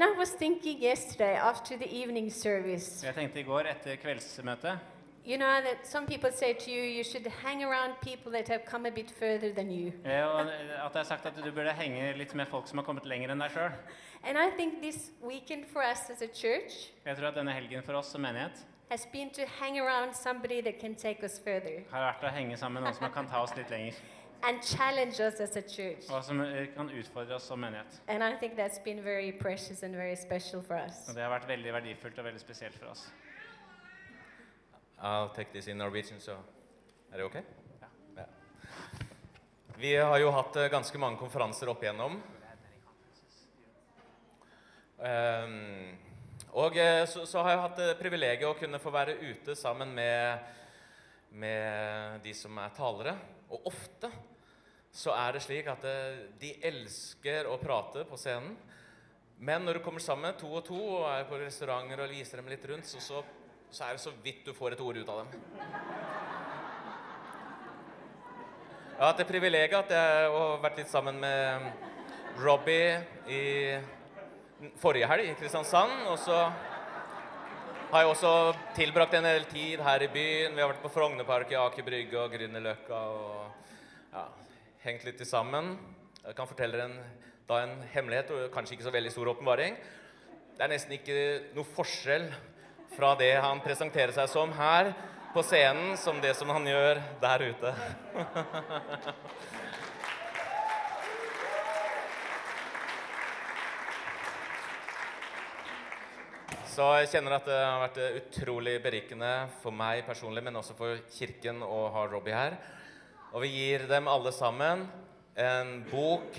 And I was thinking yesterday after the evening service, Jeg tenkte i går etter kveldsmøtet you know, that some people say to you, you should hang around people that have come a bit further than you. at jeg sagt at du burde henge litt med folk som har kommet lenger enn deg sjøl. And I think this weekend for us as a church Jeg tror at denne helgen for oss som menighet has been to hang around somebody that can take us further har vært å henge sammen med noen som kan ta oss litt lenger. And challenge us as a church. Og som kan utfordre oss som menighet. And I think that's been very precious and very special for us. Og det har vært veldig verdifullt og veldig spesielt for oss. I'll take this in Norwegian, so er det ok? Ja. Vi har jo hatt eh, ganske mange konferanser opp igjennom. Um, og eh, så, så har jeg hatt eh, privilegiet å kunne få være ute sammen med, med de som er talere. Og ofte så er det slik at eh, de elsker å prate på scenen. Men når du kommer sammen to og to og er på restauranter og viser dem litt rundt, så, så, så er det så vidt du får et ord ut av dem. Jeg har hatt det privilegiet at jeg har vært litt sammen med Robbie i forrige helg i Kristiansand. Og så har jeg også tilbrakt en del tid her i byen. Vi har vært på Frognerpark, Aker Brygge og Grünerløkka og ja, hengt litt sammen. Jeg kan fortelle en, da en hemmelighet, og kanskje ikke så veldig stor åpenbaring. Det er nesten ikke noe forskjell fra det han presenterer seg som her på scenen, som det som han gjør der ute. Så jeg kjenner at det har vært utrolig berikende for meg personlig, men også for kirken å ha Robbie her. Og vi gir dem alle sammen en bok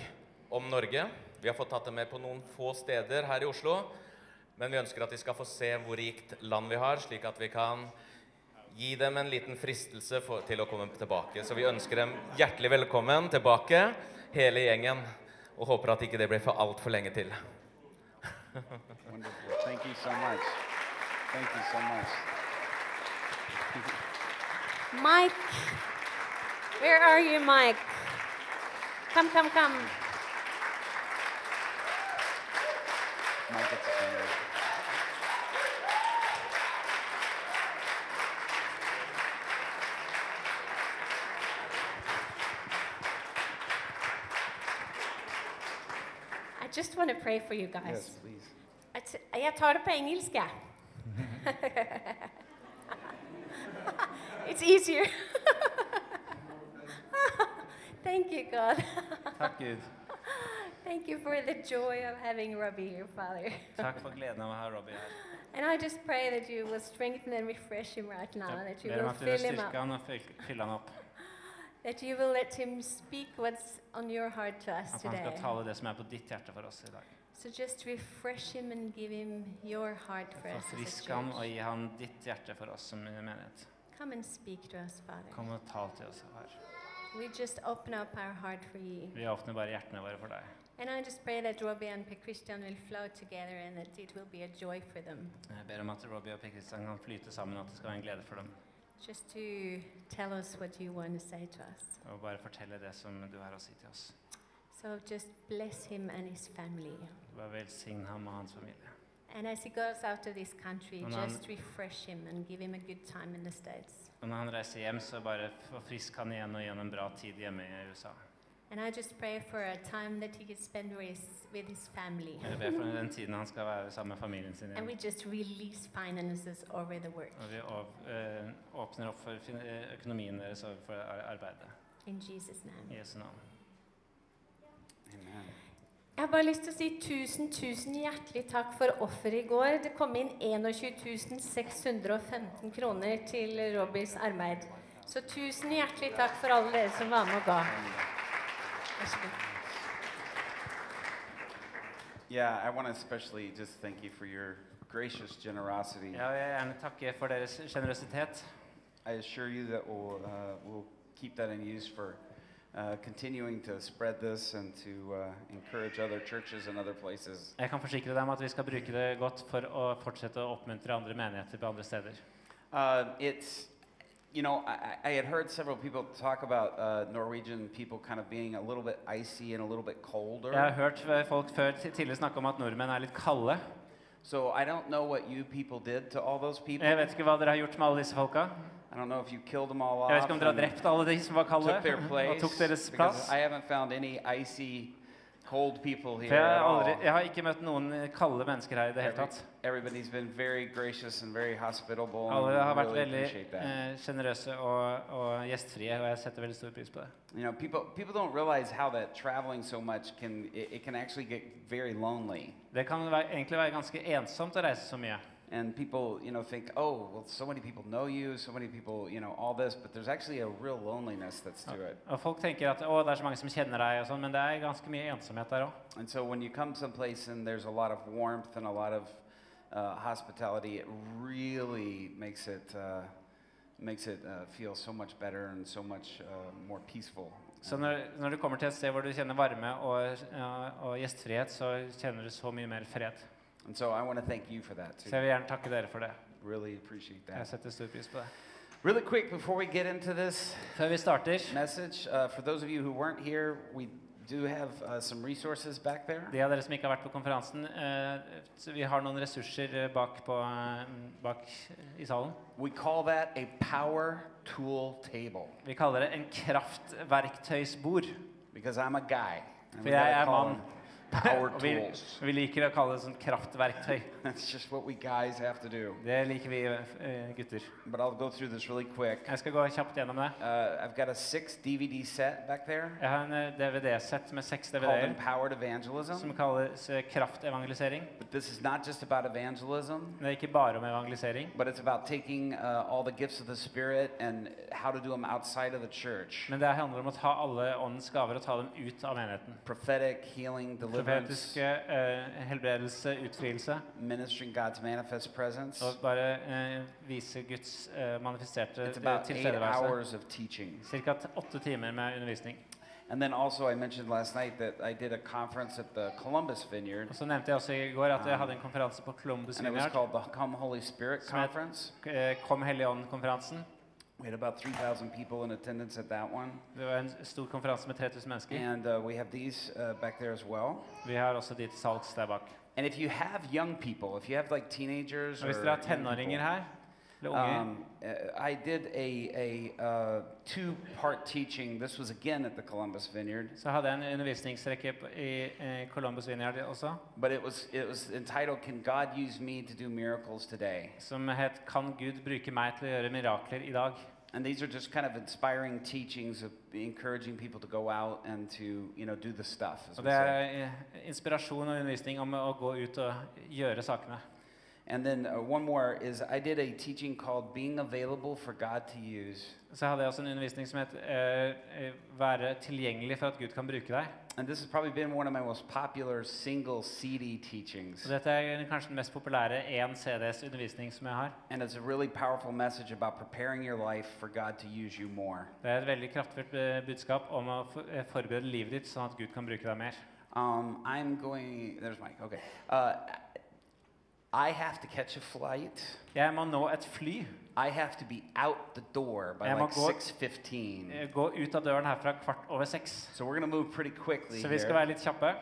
om Norge. Vi har fått tatt det med på noen få steder her i Oslo. Men vi ønsker at de skal få se hvor rikt land vi har, slik at vi kan gi dem en liten fristelse for, til å komme tilbake. Så vi ønsker dem hjertelig velkommen tilbake, hele gjengen. Og håper at ikke det blir for altfor lenge til. Wonderful. Thank you so much. Thank you so much. Mike, where are you, Mike? Come, come, come. Mike, it's a pleasure. I just want to pray for you guys. Yes, please. Jeg tar det på engelsk, jeg. It's easier. Thank you, God. Takk, Gud. Thank you for the joy of having Robby here, Father. Takk for gleden av å ha Robby her. And I just pray that you will strengthen and refresh him right now, that you will at du vil fill him up, han og fyll- fylle han opp. that you will let him speak what's on your heart to us At han skal today. tale det som er på ditt hjerte for oss i dag. So just refresh him and give him your heart for us as a Forfrisk han church. gi han ditt hjerte for oss som menighet. Come and speak to us, Father. Kom og tal til oss her. We just open up our heart for you. Vi åpner bare hjertene våre for deg. And I just pray that Robby and Per Christian will flow together and that it will be a joy for them. Jeg ber om at Robby og Per Kristian kan flyte sammen, og at det skal være en glede for dem. Just to tell us what you want to say to us. Og bare fortelle det som du har å si til oss. So just bless him and his family. Bare velsign ham og hans familie. And as he goes out of this country, just refresh him and give him a good time in the States. Og når han reiser hjem, så bare forfrisk han igjen og gi han en bra tid hjemme i USA. And I just pray for a time that he can spend with with his family. Jeg ber for den tiden han skal være sammen med familien sin. And we just release finances over the work. Og vi eh, åpner opp for eh, økonomien deres og for arbeidet. In Jesus' name. Jesu navn. Amen. Jeg har bare lyst til å si tusen, tusen hjertelig takk for offeret i går. Det kom inn 21 615 kroner til Robbys arbeid. Så tusen hjertelig takk for alle dere som var med og ga. Vær så god. Yeah, I want to especially just thank you for your gracious generosity. Jeg vil gjerne takke for deres sjenerøsitet. I assure you that we'll, uh, we'll keep that in use for uh, continuing to spread this and to uh, encourage other churches and other places. Jeg kan forsikre deg om at vi skal bruke det godt for å fortsette å oppmuntre andre menigheter på andre steder. Uh, it's you know, I, I had heard several people talk about uh, Norwegian people kind of being a little bit icy and a little bit colder. Jeg har hørt folk før ti- tidligere snakke om at nordmenn er litt kalde. So I don't know what you people did to all those people. Jeg vet ikke hva dere har gjort med alle disse folka. I don't know if you killed them all Jeg vet off ikke om dere har drept alle de som var kalde, took their og place. tok deres because plass. I haven't found any icy, cold people For here jeg, at har aldri, all. jeg har ikke møtt noen kalde mennesker her i det hele tatt. everybody's been very gracious and very hospitable. Alle har vært really veldig that. eh, og, og gjestfrie, og jeg setter veldig stor pris på det. You know, people people don't realize how that traveling so much can it, it can actually get very lonely. Det kan være, egentlig være ganske ensomt å reise så mye. And people, you know, think, oh, well, so many people know you, so many people, you know, all this, but there's actually a real loneliness that's to it. Og folk tenker at å, det er så mange som kjenner deg, og sånn, men det er ganske mye ensomhet der òg. And so when you come someplace and there's a lot of warmth and a lot of uh, hospitality, it really makes it uh, makes it uh, feel so much better and so much uh, more peaceful. Så når, når du kommer til et sted hvor du kjenner varme og, ja, og gjestfrihet, så kjenner du så mye mer fred. And so I want to thank you for that Så jeg too. vil gjerne takke dere for det. Really appreciate Jeg that. setter stor pris på det. Really quick before we get into this Før vi starter, message, uh, for those of you who weren't here, we do have uh, some resources back there. de av dere som ikke har vært på konferansen, eh, så vi har noen ressurser eh, bak, på, eh, bak i salen. We call that a power tool table Vi kaller det en kraftverktøysbord. because I'm a guy. and For we jeg er call mann. them Power Og vi, vi liker å kalle det sånn kraftverktøy. That's just what we guys have to do. Det liker vi eh, gutter. But I'll go through this really quick. Jeg skal gå kjapt gjennom det. Uh, I've got a six DVD set back there Jeg har en eh, DVD-sett med seks DVD-er som kalles eh, kraftevangelisering. But this is not just about evangelism, Men det er ikke bare om evangelisering, but it's about taking uh, all the gifts of the Spirit and how to do them outside of the church. men det handler om å ta alle åndens gaver og ta dem ut av menigheten. Prophetic, healing, deliverance, Profetiske uh, helbredelse, utfrielse, ministering God's manifest presence. og bare uh, vise Guds uh, manifesterte It's about eight tilstedeværelse. hours of teaching. Cirka åtte timer med undervisning. And then also, I mentioned last night that I did a conference at the Columbus Vineyard, Og så nevnte jeg også i går at jeg hadde en konferanse på Columbus and it was called the Come Holy Spirit Conference. Kom Helligånd-konferansen. We had about 3,000 people in attendance at that one. Det var en stor konferanse med 3000 mennesker. And uh, we have these uh, back there as well. Vi har også de til salgs der bak. And if you have young people, if you have like teenagers Og hvis or dere har young tenåringer people, her, eller unger, um, uh, I did a, a uh, two-part teaching. This was again at the Columbus Vineyard, så hadde jeg en undervisningsrekke på- i eh, Columbus Vineyard også, but it was it was entitled "Can God Use Me to Do Miracles Today?" som het 'Kan Gud bruke meg til å gjøre mirakler i dag?' And these are just kind of inspiring teachings of encouraging people to go out and to you know do the stuff. As Og det er eh, inspirasjon og undervisning om å gå ut og gjøre sakene. And then uh, one more is I did a teaching called "Being Available for God to Use." Så hadde jeg også en undervisning som het 'Være tilgjengelig for at Gud kan bruke deg'. And this has probably been one of my most popular single CD teachings. Og dette er kanskje den mest populære 1 CDs undervisning som jeg har. And it's a really powerful message about preparing your life for God to use you more. Det er et veldig kraftfullt eh, budskap om å eh, forberede livet ditt sånn at Gud kan bruke deg mer. Um, I'm going, there's Mike, okay. Uh, I have to catch a flight. Jeg må nå et fly. I have to be out the door by Jeg må like gå- 6.15. Eh, Gå ut av døren herfra kvart over seks. So we're going to move pretty quickly Så vi skal here. være litt kjappe.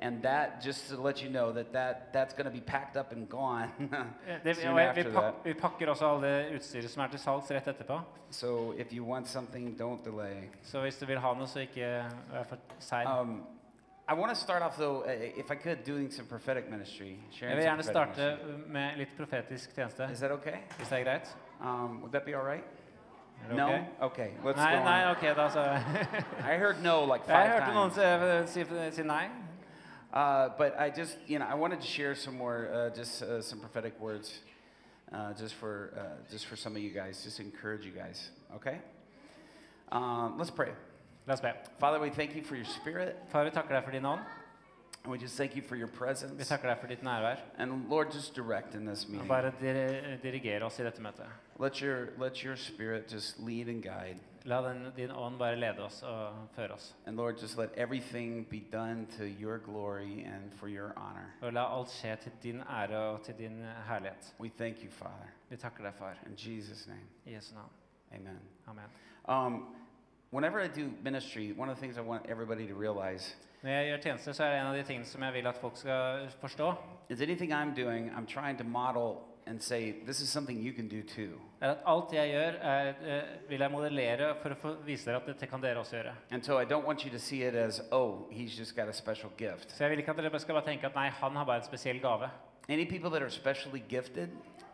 And that, just to let you know, that, that that's going to be packed up and gone Eh, Det, soon og vi, after pak, that. vi pakker også alle utstyret som er til salgs rett etterpå. So if you want something, don't delay. Så hvis du vil ha noe, så ikke vær for sein. Um, I want to start off, though, uh, if I could, doing some prophetic ministry. Sharing Jeg vil some gjerne prophetic starte ministry. med litt profetisk tjeneste, Is that okay? hvis det er greit. Um, would that be all right? No? ok? Okay, let's Nei, go nei, on. ok, da så I heard no like five Jeg hørte noen times. si, si, si nei. Uh, but I just, you know, I wanted to share some more, uh, just uh, some prophetic words, uh, just for, uh, just for some of you guys, just to encourage you guys. Okay. Um, let's pray. La oss be. Father, we thank you for your spirit, Far, vi takker deg for din ånd. And we just thank you for your Vi presence. takker deg for ditt nærvær. And Lord, just direct in this Og meeting. bare dir dirigere oss i dette møtet. Let your, let your spirit just lead and guide. La den, din ånd bare lede oss og føre oss. And Lord, just let everything be done to your glory and for your honor. Og la alt skje til din ære og til din herlighet. We thank you, Father. Vi takker deg, far. In Jesus' name, I Jesu navn. Amen. Amen. Um, whenever I do ministry, one of the things I want everybody to realize Når jeg gjør tjeneste, så er det en av de tingene som jeg vil at folk skal forstå, is anything I'm doing, I'm trying to model and say, this is something you can do too. er at alt jeg gjør, er, eh, vil jeg modellere for å få vise dere at dette kan dere også gjøre. And so I don't want you to see it as, oh, he's just got a special gift. Så jeg vil ikke at dere bare skal bare tenke at nei, han har bare en spesiell gave. Any people that are specially gifted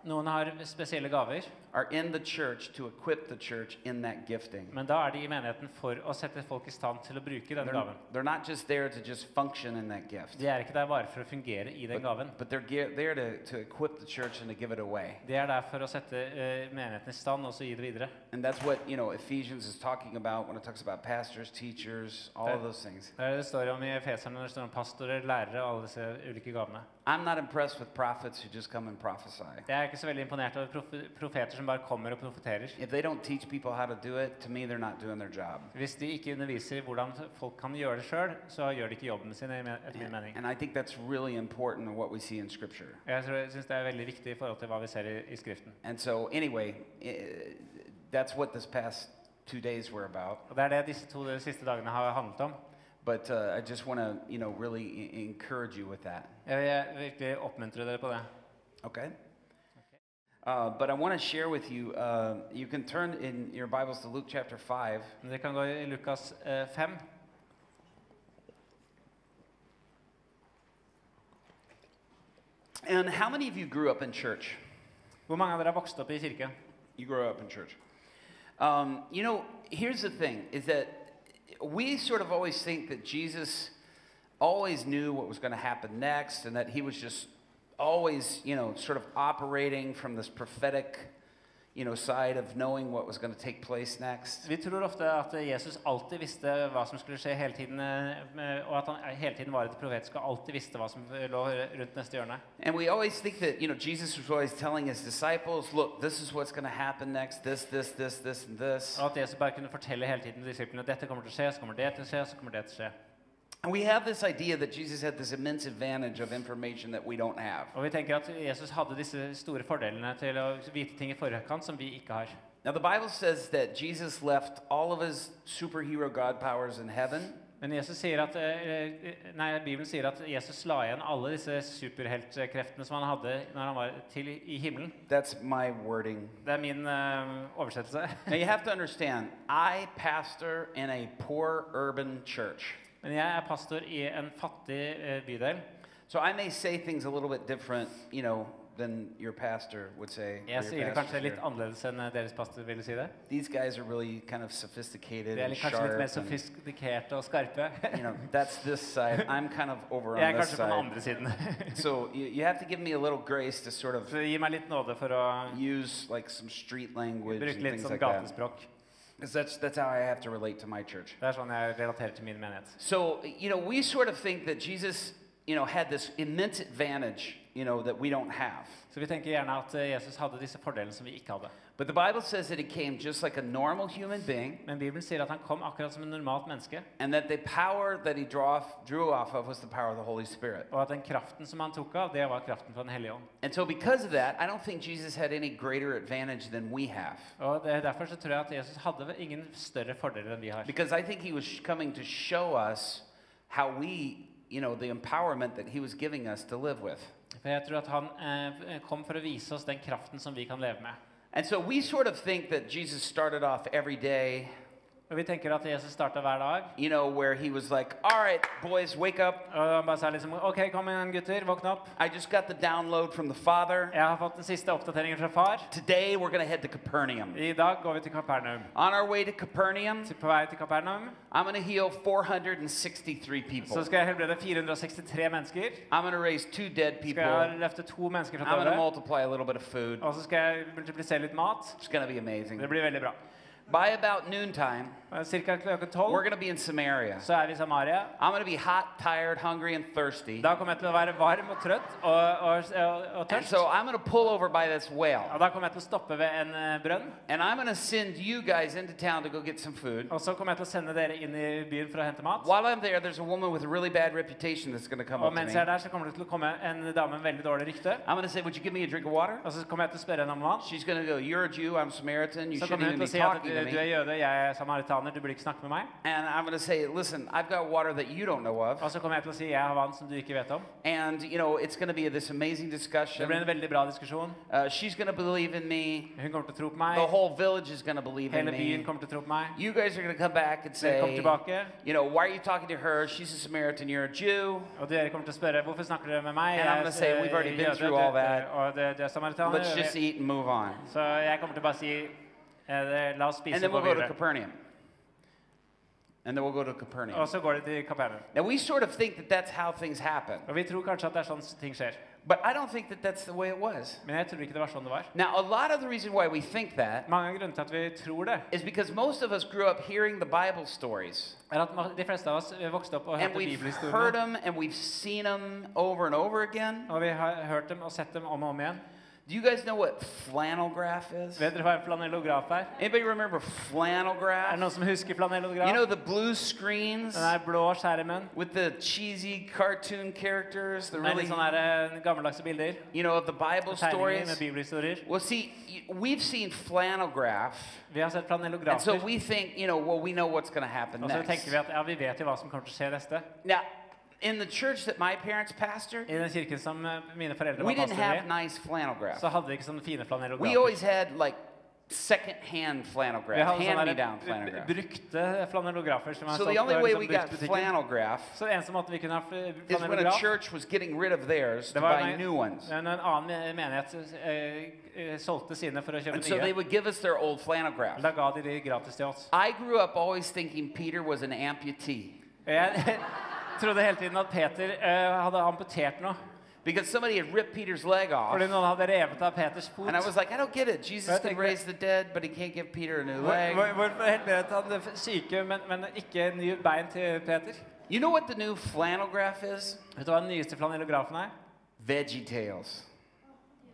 Noen har spesielle gaver, are in the church to equip the church in that gifting. men da er de i menigheten for å sette folk i stand til å bruke denne They're, gaven. they're not just there to just function in that gift, De er ikke der bare for å fungere i den gaven. but, they're ge- there to, to equip the church and to give it away. De er der for å sette eh, menigheten i stand og så gi det videre. And that's what, you know, Ephesians is talking about when it talks about pastors, teachers, all of those things. Det er det det står om i Efeserne, når det står om pastorer, lærere og alle disse ulike gavene. I'm not impressed with prophets who just come and prophesy. Jeg er ikke så veldig imponert over profe- profeter som bare kommer og profeterer. If they don't teach people how to do it, to me, they're not doing their job. Hvis de ikke underviser hvordan folk kan gjøre det sjøl, så gjør de ikke jobben sin, etter min mening. And I think that's really important in what we see in Scripture. Jeg tror- jeg syns det er veldig viktig i forhold til hva vi ser i, i Skriften. And so, anyway, that's what this past two days were about. Og Det er det disse to siste dagene har handlet om. But uh, I just want to, you know, really encourage you with that. Jeg virkelig oppmuntre dere på det. Okay? Uh, but I want to share with you, uh, you can turn in your Bibles to Luke chapter 5. Men Dere kan gå i Lukas eh, 5. And how many of you grew up in church? Hvor mange av dere har vokst opp i kirke? You grew up in church. Um, you know, here's the thing is that we sort of always think that Jesus always knew what was going to happen next and that he was just always, you know, sort of operating from this prophetic, you know, side of knowing what was going to take place next. Vi tror ofte at Jesus alltid visste hva som skulle skje hele tiden, eh, og at han hele tiden var et profetisk og alltid visste hva som lå rundt neste hjørne. And we always think that, you know, Jesus was always telling his disciples, look, this is what's going to happen next, this, this, this, this, and this. Og at Jesus bare kunne fortelle hele tiden disiplene dette kommer til å skje, så kommer det til å skje, så kommer det til å skje. And we have this idea that Jesus had this immense advantage of information that we don't have. Og vi tenker at Jesus hadde disse store fordelene til å vite ting i forkant som vi ikke har. Now, the Bible says that Jesus left all of his superhero God powers in heaven, Men Jesus sier at, eh, nei, Bibelen sier at Jesus la igjen alle disse superheltkreftene som han hadde når han var til i himmelen. That's my wording. Det er min eh, oversettelse. Now, you have to understand, I pastor in a poor urban church. Men jeg er pastor i en fattig eh, bydel. So I may say things a little bit different, you know, than your pastor would say. Jeg sier det kanskje litt annerledes enn eh, deres pastor ville si det. These guys are really kind of sophisticated De er and litt, kanskje litt mer sharp. and, sofistikerte og skarpe. you know, that's this side. I'm kind of over Jeg on er this kanskje på den side. andre siden. So you, you have to give me a little grace to sort of Så gi meg litt nåde for å use like some street language bruke and litt things sånn like that. gatespråk. Because that's, that's how I have to relate to my church. Det er sånn jeg relaterer til min menighet. So, you know, we sort of think that Jesus, you know, had this immense advantage, you know, that we don't have. Så vi tenker gjerne at eh, Jesus hadde disse fordelene som vi ikke hadde. But the Bible says that he came just like a normal human being, Men Bibelen sier at han kom akkurat som en normalt menneske, and that the power that he drew off, drew off of was the power of the Holy Spirit. og at den kraften som han tok av, det var kraften fra Den hellige ånd. And so, because of that, I don't think Jesus had any greater advantage than we have. Og det, Derfor så tror jeg at Jesus hadde ingen større fordeler enn vi har. Because I think he was coming to show us how we, you know, the empowerment that he was giving us to live with. For jeg tror at han eh, kom for å vise oss den kraften som vi kan leve med. And so we sort of think that Jesus started off every day, Og vi tenker at Jesus starta hver dag. you know, where he was like, all right, boys, wake up. Og han bare sa liksom OK, kom igjen, gutter. Våkne opp. I just got the download from the Father. Jeg har fått den siste oppdateringen fra far. Today we're going to head to Capernaum. I dag går vi til Kapernaum. On our way to Capernaum, Så På vei til Kapernaum I'm going to heal 463 people. så skal jeg helbrede 463 mennesker. I'm going to raise two dead Skal people. jeg I'm løfte to mennesker fra going to døde. multiply a little bit of food. Og så skal jeg multiplisere litt mat. It's going to be amazing. Det blir veldig bra. By about noontime, Cirka klokken we're 12 going to be in Samaria. så er vi i Samaria. I'm to be hot, tired, hungry, and thirsty. Da kommer jeg til å være varm og trøtt og, og, og, og And so I'm going to pull over by this well. Og da kommer jeg til å stoppe ved en eh, brønn. And I'm going to send you guys into town to go get some food. Og så kommer jeg til å sende dere inn i byen for å hente mat. While I'm there, there's a woman with a really bad reputation that's going to come Og up to mens me. jeg er der, så kommer det til å komme en dame med veldig dårlig rykte. I'm to say, Would you give me a drink of water? Og så kommer jeg til å spørre henne om vann. She's to go, You're a Jew, I'm Samaritan, you Så shouldn't even be talking at talking me. to du er jøde, jeg er samaritaner, du burde ikke snakke med meg. And I'm going to say, Listen, I've got water that you don't know of. Og så kommer jeg til å si jeg har vann som du ikke vet om. And, you know, it's going to be this amazing Det discussion. blir en veldig bra diskusjon. Uh, she's going to believe in me. Hun kommer til å tro på The whole village is going to believe in Hele byen me. kommer til å tro på meg. You guys are going to come back and say, tilbake, you know, why are you talking to her? She's a Samaritan, you're a Jew. og dere kommer til å spørre hvorfor snakker dere med meg. And I'm gonna say, er we've already been through all that. Og du, du er. Let's just eat and move on. Så jeg kommer til å bare si eh, det- la oss And then we'll go to. Capernaum. And then we'll go to Capernaum. Og så går til Kapernaum. Now, we sort of think that that's how things happen, Og vi tror kanskje at det er sånn ting skjer. but I don't think that that's the way it was. Men jeg tror ikke det var sånn det var. Now, a lot of the reason why we think that Mange til at vi tror det, is because most of us grew up hearing the Bible stories. er at de fleste av oss vokste opp og And we've heard them and we've seen them over and over again. Og vi har hørt dem og sett dem om og om igjen. Do you guys know what flannel graph is? Vet dere hva en flanellograf er? Anybody remember flannel Er det noen som husker flanellograf? You know the blue screens Den der blå skjermen with the cheesy cartoon characters, the really, sånne der, eh, gammeldagse bilder. you know, of the Bible Tegninger med stories? bibelhistorier. Well, see, we've seen flannel graph, Vi har sett and so we think, you know, well, we know what's going to happen next. Og så next. tenker vi at ja, vi vet jo hva som kommer til å skje neste. Now, in the church that my parents pastored, I den kirken som eh, mine foreldre we var didn't pastor have i, nice flannel graph. så hadde vi ikke sånne fine We flanellografer. always had like second-hand flannel Vi graph, hadde sånne hand-me-down der flannel b- graph. brukte flanellografer som er So the solgt only way we got bruktbutikken. flannel graph Så eneste måten vi kunne ha fl- is when a flanellograf church was getting rid of theirs to Det var buy new ones. når en annen me- menighet eh, eh, solgte sine for å kjøpe And so they nye. would give us their old flannel graph. Da ga de de gratis til oss. I grew up always thinking Peter was an amputee Og Jeg trodde hele tiden at Peter eh, hadde amputert noe. because somebody had ripped Peter's leg off. Fordi noen hadde revet av Peters fot. And I was like, I don't get it. Jesus I can raise the dead, but he can't give Peter a new Hvor- leg. hvor- Hvorfor helbredet han det f- syke, men, men ikke nye bein til Peter? You know what the new flannel graph is? Vet du hva den nyeste flanellografen er? Veggie Tales.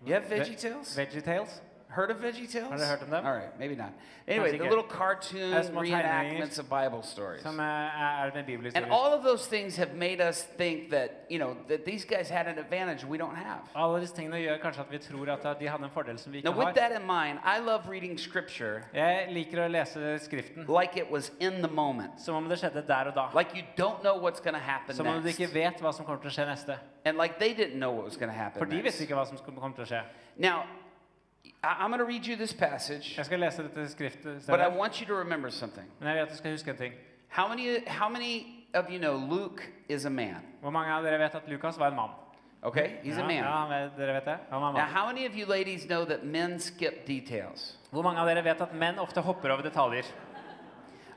You have Veggie Tales? VeggieTales. Heard of Veggie Tales? Har dere hørt om dem? All right, maybe not. Anyway, the ikke. little cartoon Er små tegninger reenactments of Bible stories. Som eh, er, med And bibelhistorier. all of those things have made us think that, you know, that these guys had an advantage we don't have. Alle disse tingene gjør kanskje at vi tror at de hadde en fordel som vi Now, ikke with har. that in mind, I love reading scripture Jeg liker å lese Skriften like it was in the moment. som om det skjedde der og da. Like you don't know what's going to happen Som om du next. ikke vet hva som kommer til å skje neste. And like they didn't know what was going to For happen de visste next. ikke hva som skulle- kommer til å skje. Now, I'm going to read you this passage, Jeg skal lese dette skriftet, eh, but I want you to remember something. men jeg vil at du skal huske en ting. How many, how many of you know Luke is a man? Hvor mange av dere vet at Lukas var en mann? Okay, he's ja, a man. Ja, vet, dere vet det? Han var en Now, how many of you ladies know that men skip details? Hvor mange av dere vet at menn ofte hopper over detaljer?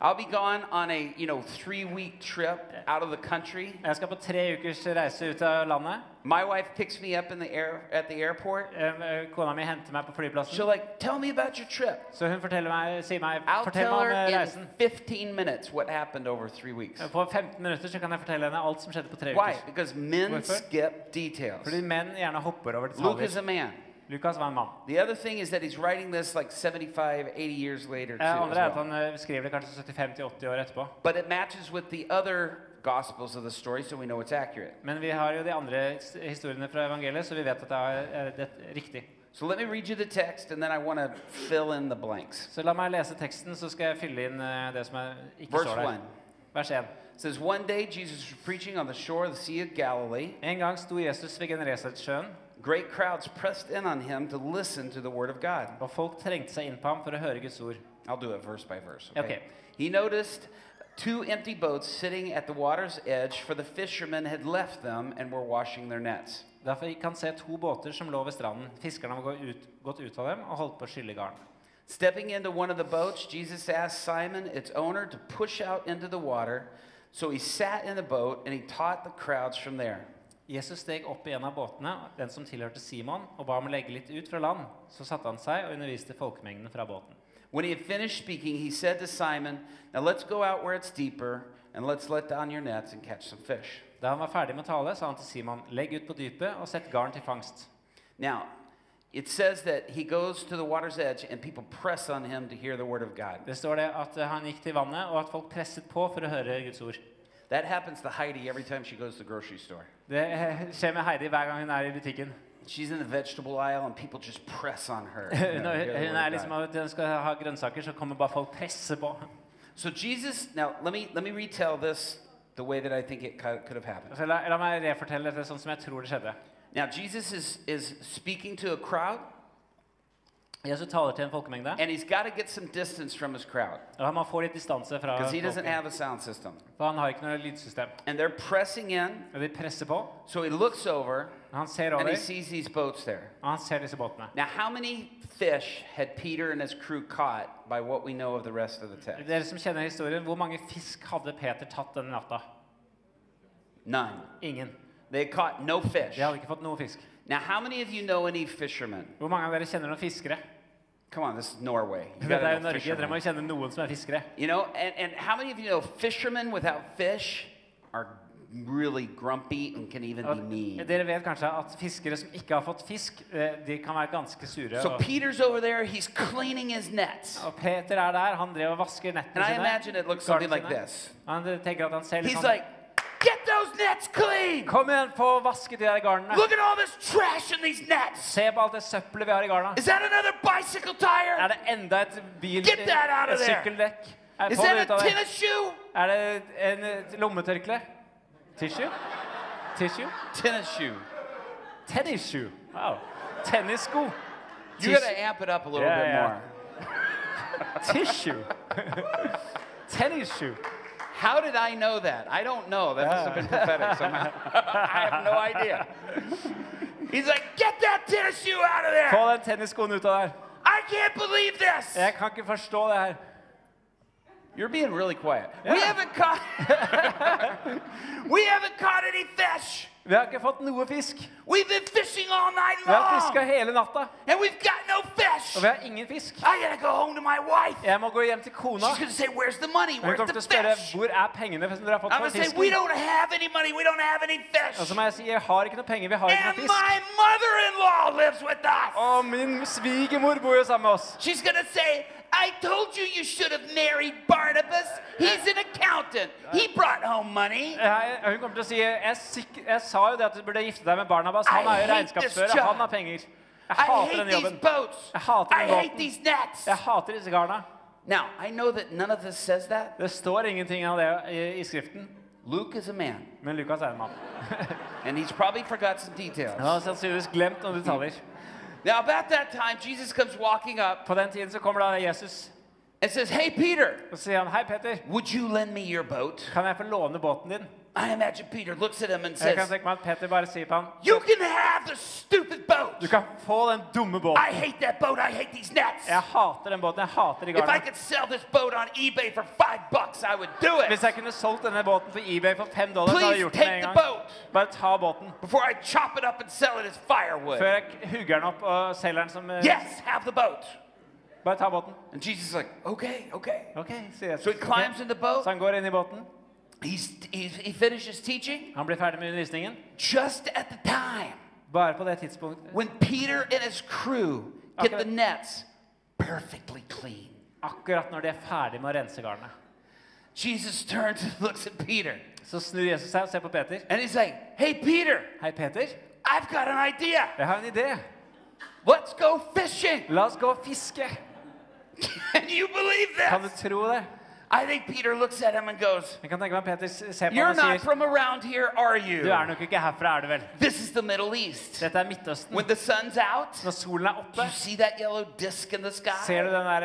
I'll be gone on a you know three week trip out of the country. Jeg skal på tre ukers reise ut av landet. My wife picks me up in the air at the airport. Eh, Kona mi henter meg på flyplassen. She'll like tell me about your trip. Så hun forteller meg, sier meg I'll Fortell tell her om eh, in 15 minutes what happened over three weeks. På 15 minutter så kan jeg fortelle henne alt som skjedde på tre Why? Because men Hvorfor? skip details. Fordi menn gjerne hopper over Luke is a man. Lukas var en mann. The other thing is that he's writing this like 75, 80 years later too. Eh, as andre er at well. han eh, skriver det kanskje 75-80 år etterpå. But it matches with the other gospels of the story, so we know it's accurate. Men vi har jo de andre s- historiene fra evangeliet, så vi vet at det er, er det er riktig. So let me read you the text, and then I want to fill in the blanks. Så la meg lese teksten, så skal jeg fylle inn eh, det som er, ikke Verse står der. 1 Vers 1. says, One day Jesus was preaching on the shore of the Sea of Galilee. En gang sto Jesus ved Genesaretsjøen, Great crowds pressed in on him to listen to the word of God. og folk trengte seg inn på ham for å høre Guds ord. I'll do it verse by verse. Okay. Okay. He noticed two empty boats sitting at the water's edge, for the fishermen had left them and were washing their nets. Derfor gikk han se to båter som lå ved stranden. Fiskerne var gått ut, gått ut av dem og holdt på å skylle garn. Stepping into one of the boats, Jesus asked Simon, its owner, to push out into the water. So he sat in the boat and he taught the crowds from there. Jesus steg opp i en av båtene, den som tilhørte Simon, og ba om å legge litt ut fra land. Så satte han seg og underviste folkemengden fra båten. When he had finished speaking, he said to Simon, Now let's go out where it's deeper, and let's let down your nets and catch some fish. Da han var ferdig med tale, sa han til Simon, legg ut på dypet og sett garn til fangst. Now, it says that he goes to the water's edge, and people press on him to hear the word of God. Det står det at eh, han gikk til vannet, og at folk presset på for å høre Guds ord. That happens to Heidi every time she goes to the grocery store. Det skjer med Heidi hver gang hun er i butikken. She's in the vegetable aisle, and people just press on her. you know, Når to hear the hun word er of liksom God. at hun skal ha grønnsaker, så kommer bare folk presse på. So Jesus, now let me let me retell this the way that I think it could have happened. Så la, la meg refortelle dette sånn som jeg tror det skjedde. Now Jesus is is speaking to a crowd, Jesus taler til en folkemengde, and he's got to get some distance from his crowd og han må få litt distanse fra because he doesn't have a sound system. For han har ikke noe lydsystem. And they're pressing in, Og de presser på, so he looks over han ser and he sees these boats there. og han ser disse båtene. Now, how many fish had Peter and his crew caught by what we know of the rest of the text? Dere som kjenner historien, hvor mange fisk hadde Peter tatt denne natta? None. Ingen. They caught no fish. De hadde ikke fått noe fisk. Now, how many of you know any fishermen? Hvor mange av dere kjenner noen fiskere? Come on, this is Norway. You Dette er gotta know dere må jo kjenne noen som er fiskere. You know, and, and how many of you know fishermen without fish are really grumpy and can even be mean? dere vet kanskje at fiskere som ikke har fått fisk, eh, de kan være ganske sure. So Peter's over there, he's cleaning his nets. og Peter er der, han drev og vasker And I imagine it looks something like this. Han tenker at han ser litt He's sånn like, get those nets clean! Kom igjen, få vaske de der garnene. Look at all this trash in these nets! Se på alt det søppelet vi har i garna. Is that another bicycle tire? Er det enda et bil... Get that out of et there. sykkeldekk? Er, Is få det that ut a av det. tennis shoe? Er det en et lommetørkle? Tissue? Tissue? Tennis shoe. Tennisshoe. Wow. Tennissko. You gotta amp it up a little Yeah, bit yeah. more. Tissue. Tennisshoe. How did I know that? I don't know. That must have been ah. prophetic somehow. I have no idea. He's like, get that tennis shoe out of there! Få den tennisskoen ut av der. I can't believe this! Jeg kan ikke forstå det her. You're being really quiet. We haven't caught We haven't caught any fish. Vi har ikke fått noe fisk. We've been fishing all night Vi har fiska hele natta, And we've got no fish. og vi har ingen fisk. I gotta go home to my wife. Jeg må gå hjem til kona. She's gonna say, Where's the money? Hun kommer til å spørre hvor er pengene som dere har fått I'm for gonna say, fisken. We don't have any money. We don't have any Og så må jeg si jeg har ikke noe penger, vi har ikke noe fisk. my mother in law lives with us. Og min svigermor bor jo sammen med oss. She's gonna say, I told you you should have married Barnabas. He's an accountant. He brought home money. Hun kommer til å si jeg, jeg sa jo det at du burde gifte deg med Barnabas. Han er jo regnskapsfører. Han har penger. Jeg hater denne jobben. Jeg hater denne den båten. Jeg hater disse garna. Now, I know that none of this says that. Det står ingenting av det i, i skriften, Luke is a man, men Lukas er en mann. and he's probably forgot some details. Han har sannsynligvis glemt noen detaljer. Now, about that time, Jesus comes walking up På den tiden så kommer da Jesus and says, Hey, Peter, og sier han, Hei, Peter. would you lend me your boat? Kan jeg få låne båten din? I imagine Peter looks at him and Jeg kan says, tenke meg at Peter bare sier på han You can have the stupid boat. Du kan få den dumme båten. I hate that boat. I hate these nets. Jeg hater den båten. Jeg hater de If I could sell this boat on eBay for five bucks, I would do it. Hvis jeg kunne solgt denne båten på eBay for fem dollar, så hadde jeg Please gjort det med take en the gang. boat Bare ta båten. before I chop it up and sell it as firewood. Før jeg hugger den opp og selger den som eh, Yes, have the boat. Bare ta båten. And Jesus is like, okay, okay. Ok, sier Jesus. So he climbs in the boat. Så han går inn i båten. He's, he's, he finishes teaching Han blir ferdig med undervisningen. just at the time Bare på det tidspunktet. when Peter and his crew get Okay. the nets perfectly clean. Akkurat når de er ferdig med å rense garnet. Jesus turns and looks at Peter Så snur Jesus seg og ser på Peter. and he's like, hey, Peter, Hei, Peter. I've got an idea. Jeg har en idé. Let's go fishing. La oss gå og fiske. Can you believe Kan du tro det? I think Peter looks at him and goes, Jeg kan tenke meg at Peter ser på You're ham og not sier from around here, are Du you? er nok ikke herfra, er du vel? This is the Middle East. Dette er Midtøsten. When the sun's out, Når solen er do oppe, you see that yellow disc in the ser sky? du den der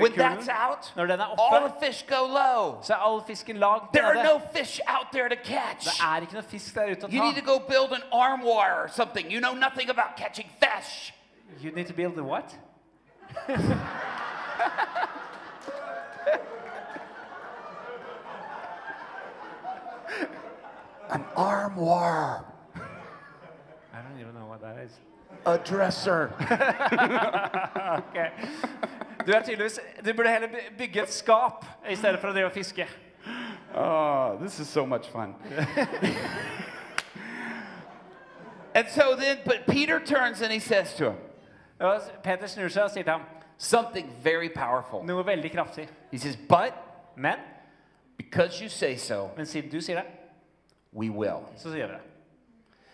When that's ildkulen? out, Når den er all oppe, the fish go low. så er all fisken There are nede. no fish out there to catch. Det er ikke noe fisk der ute å You need to ta. go build an armoire or something. You know nothing about catching fish. You need to build a what? An armoire. I don't even know what that is. A dresser. Okay. Du, er tydeligvis, du burde heller by- bygge et skap i stedet for å drive og fiske. Oh, this is so much fun. and so then, but Peter turns and he says to him Og Peter snur seg og sier til ham something very powerful. noe veldig kraftig. He says, But Men, because you say so, men siden du sier det, we will. så sier vi det.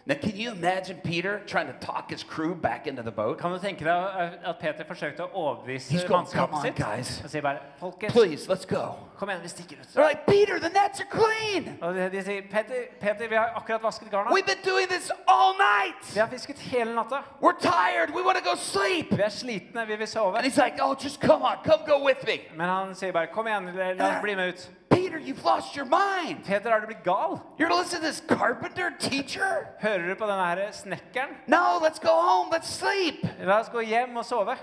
Now, can you imagine Peter trying to talk his crew back into the boat? Kan du tenke deg at Peter forsøkte å overbevise He's going, "Come mannskapet on, sitt? guys. Og sier bare Folkens, Please, let's go. kom igjen, vi stikker ut. They're like, Peter, the nets are clean. Og de, de sier Peter, Peter, vi har akkurat vasket garna. We've been doing this all night. Vi har fisket hele natta. We're tired. We want to go sleep. Vi er slitne, vi vil sove. And he's like, Oh, just come on, come go with me. Men han sier bare kom igjen, la oss bli med ut. Peter, you've lost your mind. Peter, har du blitt gal? You're listening to this carpenter teacher? Hører du på denne her snekkeren? No, let's go home. Let's sleep. La oss gå hjem og sove.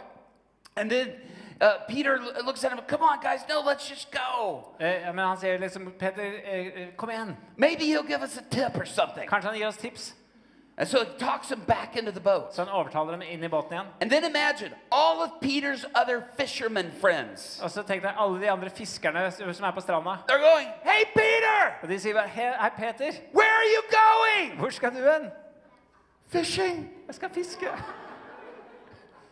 And then uh, Peter looks at him, Come on, guys, no, let's just go. Eh, men han sier liksom Peter, eh, eh, kom igjen. Maybe he'll give us a tip or something. Kanskje han gir oss tips? And so he talks him back into the boat. Så han overtaler dem inn i båten igjen. And then imagine all of Peter's other fishermen friends. Og så tenk deg alle de andre fiskerne som er på stranda. They're going, Hey, Peter, Og de sier bare Hei, hei, Peter, where are you going? hvor skal du hen? Fishing. Jeg skal fiske.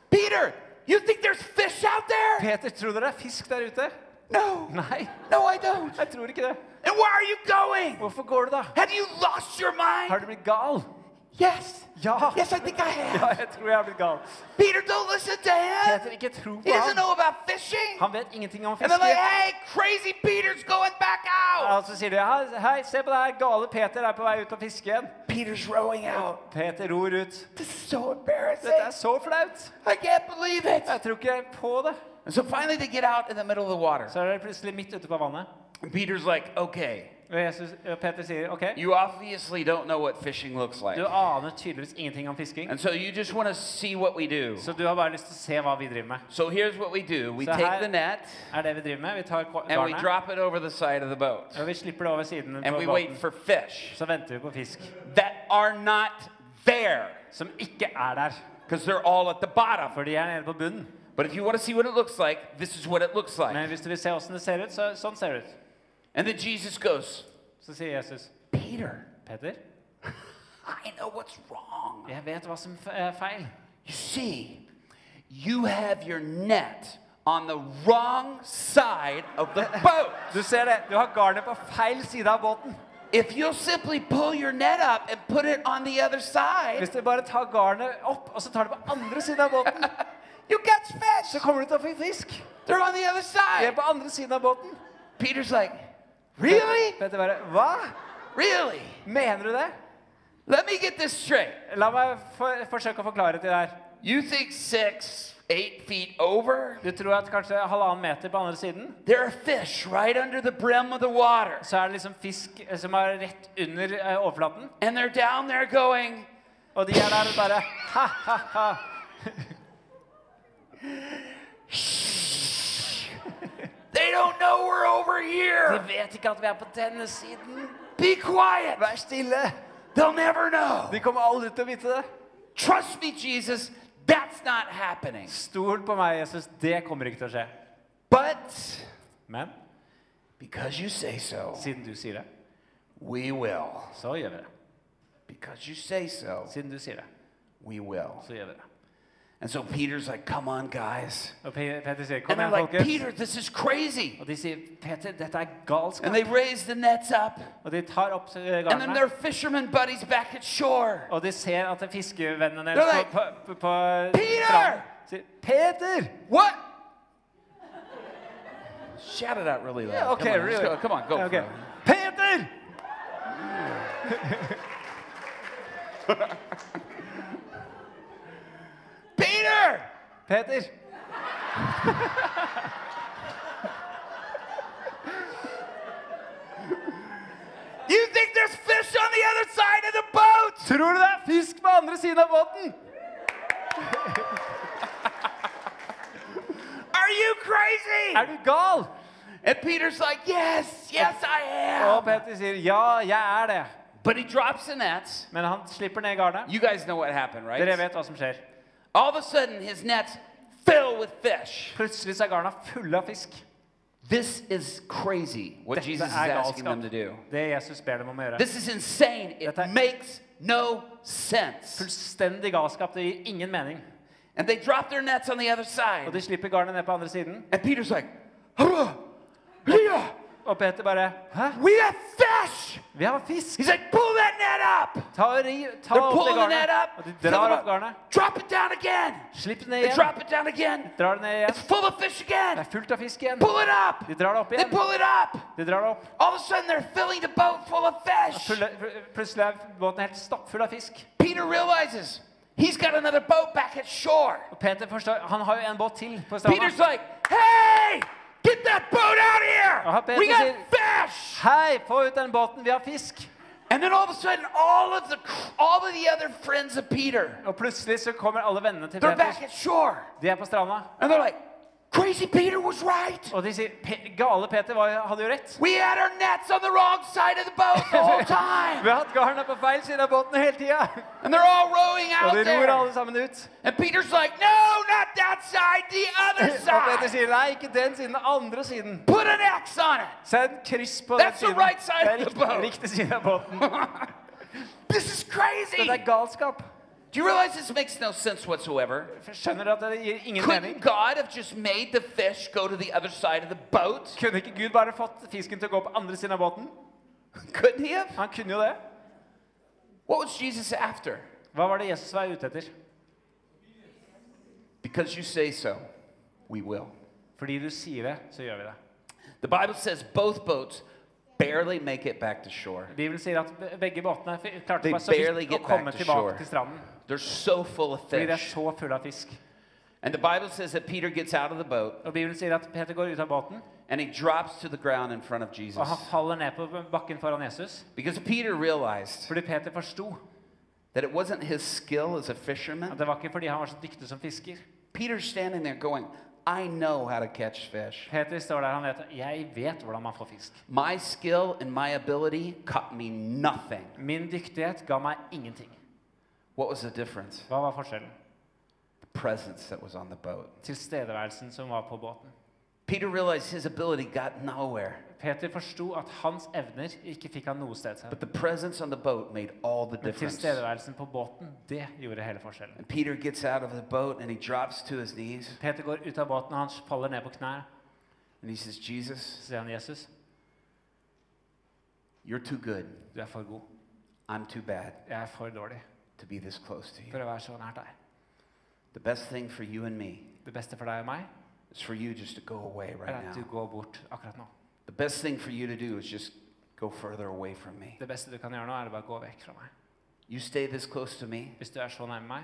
Peter, you think there's fish out there? Peter, tror dere det er fisk der ute? No. Nei, No, I don't. jeg tror ikke det. And where are you going? Hvorfor går du da? Have you lost your Har du blitt gal? Yes. Ja. Yes, I think I have. Ja, jeg tror jeg har blitt gal. Peter, don't listen to him. Peter, ikke tro He på doesn't ham. know about fishing. Han vet ingenting om And they're like, hey, crazy Peter's going back out. Og så sier du, hei, se på det her, gale Peter er på vei ut og fiske igjen. Peter's rowing out. Peter ror ut. This is so embarrassing. Dette er så flaut. I can't believe it. Jeg tror ikke på det. And so finally they get out in the middle of the water. Så er det plutselig midt ute på vannet. And Peter's like, okay, Og, Jesus, og Peter sier ok, you obviously don't know what fishing looks like. du aner tydeligvis ingenting om fisking. And so you just want to see what we do. Så du har bare lyst til å se hva vi driver med. So here's what we do. We So take how- the net Er det vi driver med? Vi tar ko- and we garnet, drop it over the side of the boat. og vi slipper det over siden And på we wait for fish Så venter vi på fisk that are not there som ikke er der. because they're all at the bottom. For de er nede på bunnen. But if you want to see what it looks like, this is what it looks like. Men hvis du vil se det ser ut, så sånn ser det ut. And then Jesus goes, Så sier Jesus, Peter, Peter, I know what's wrong. jeg vet hva som er feil. You see, you have your net on the wrong side of the boat. Du ser det, du har garnet på feil side av båten. If you'll simply pull your net up and put it on the other side, Hvis du bare tar garnet opp, og så tar det på andre siden av båten, you catch fish. så kommer du til å få fisk. They're on the other De er side. på andre siden av båten. Peter's like, Really? Petter bare, hva? Really? Mener du det? Let me get this straight. La meg for, forsøke å forklare til deg. You think six, eight feet over? Du tror at kanskje halvannen meter på andre siden, There are fish right under the brim of the water. så er det liksom fisk eh, som er rett under uh, overflaten. And they're down there going, Og de er der og bare ha-ha-ha. They don't know we're over De here. vet ikke at vi er på denne siden. Be quiet. Vær stille. They'll never know. De kommer aldri til å vite det. Trust me, Jesus, that's not happening. Stol på meg, Jesus. Det kommer ikke til å skje. But Men because you say so, siden du sier det, we will. så gjør vi det. Because you say so, Siden du sier det, we will. så gjør vi det. And so Peter's like, come on, guys. Og Peter sier, And they're like. Peter, this is crazy. Og de sier, Peter, dette er galskap. And they raise the nets up. Og de tar opp And then their garnene. fisherman buddies back at shore. Og de ser at fiskevennene They're deres like, på, på, på Peter! sier, Peter! What? Shout it out really loud. Yeah, okay, come on, really. go. Come on, go. Okay. Peter! Peter! Peter! You think there's fish on the other side of the boat? Tror du det er fisk på andre siden av båten? Are you crazy? Er du gal? And Peter's like, yes, yes, I Og am. Peter sier, ja, jeg er det. But he drops the nets. Men han slipper ned garnet. You guys know what happened, right? Dere vet hva som skjer. All of a sudden, his nets fill with fish. Plutselig så er garna fulle av fisk. This is crazy what Dette Jesus is er asking them to do. Det Jesus ber dem om å gjøre. This is insane. It Dette er- makes no sense. Fullstendig galskap. Det gir ingen mening. And they drop their nets on the other Og side. de slipper garnet ned på andre siden. And Peter's like, Hurra! Leah, Og Peter bare Hæ? we have fish. Vi har fisk! He's like, pull that net up. Ta, ri, ta They're opp det garnet. up. Og de drar opp garnet. Drop it down again. Slipp det ned They igjen. drop it down again. Drar det ned igjen. It's full of fish Det er fullt av fisk igjen. Pull it up. De drar det opp They igjen. pull it up. De drar det opp. All of a sudden, they're filling the boat full of fish. Plutselig er båten helt stappfull av fisk. Peter realizes he's got another boat back at shore. Og Peter forstår, han har jo en båt til på stranda. Peter's like, hey, get that boat out here. Peter We got sier- fish. Hei, få ut den båten, vi har fisk! And then all of a sudden, all of the all of the other friends of Peter, Og plutselig så kommer alle vennene til they're back Peter. at shore. De er på stranda. And they're like, crazy Peter was right. Og de sier "Pe- gale Peter var, hadde jo rett. We had our nets on the wrong side of the boat the whole Vi har hatt garna på feil side av båten hele tida. And they're all rowing Og de ror alle sammen ut. And Peter's like, no, not that side, the other Og Peter sier nei, ikke den siden, den andre siden. Put an X on it. Send kryss på den That's the siden. right side Det er riktig, side av båten. This is crazy. Dette er galskap. Do you realize this makes no sense whatsoever? Skjønner at det gir ingen Couldn't mening? God have just made the fish go to the other side of the boat? Kunne ikke Gud bare fått fisken til å gå på andre siden av båten? Couldn't he have? Han kunne jo det. What was Jesus after? Hva var det Jesus var ute etter? Because you say so, we will. Fordi du sier det, så gjør vi det. The Bible says both boats barely make it back to shore. Bibelen sier at begge båtene klarte They bare så barely vidt get å komme back to tilbake shore. til stranden. They're so full of de er fish. så fulle av fisk. And the Bible says that Peter gets out of the boat Og Bibelen sier at Peter går ut av båten, and he drops to the ground in front of Jesus. og han faller ned på bakken foran Jesus. Because Peter realized Fordi Peter forsto that it wasn't his skill as a fisherman. at det var ikke fordi han var så dyktig som fisker. Peter's standing there going, I know how to catch fish. Peter står der han vet jeg vet hvordan man får fisk. My skill and my ability cut me nothing. Min dyktighet ga meg ingenting. What was the difference? Hva var forskjellen? The presence that was on the boat. Tilstedeværelsen som var på båten. Peter realized his ability got nowhere, Peter forsto at hans evner ikke fikk han noe sted but the presence on the boat made all the Men tilstedeværelsen på båten, det gjorde hele forskjellen. And Peter gets out of the boat and he drops to his knees Peter går ut av båten, og han faller ned på knær. and he says, Jesus, Så sier han, 'Jesus, you're too good. du er for god. I'm too bad Jeg er for dårlig to be this close to for å være så nær deg. The best thing for you and me Det beste for deg og meg is for you just to go away right du now. går bort akkurat nå. The best thing for you to do is just go further away from me. Det beste du kan gjøre nå, er å bare gå vekk fra meg. You stay this close to me, Hvis du er så nærme meg,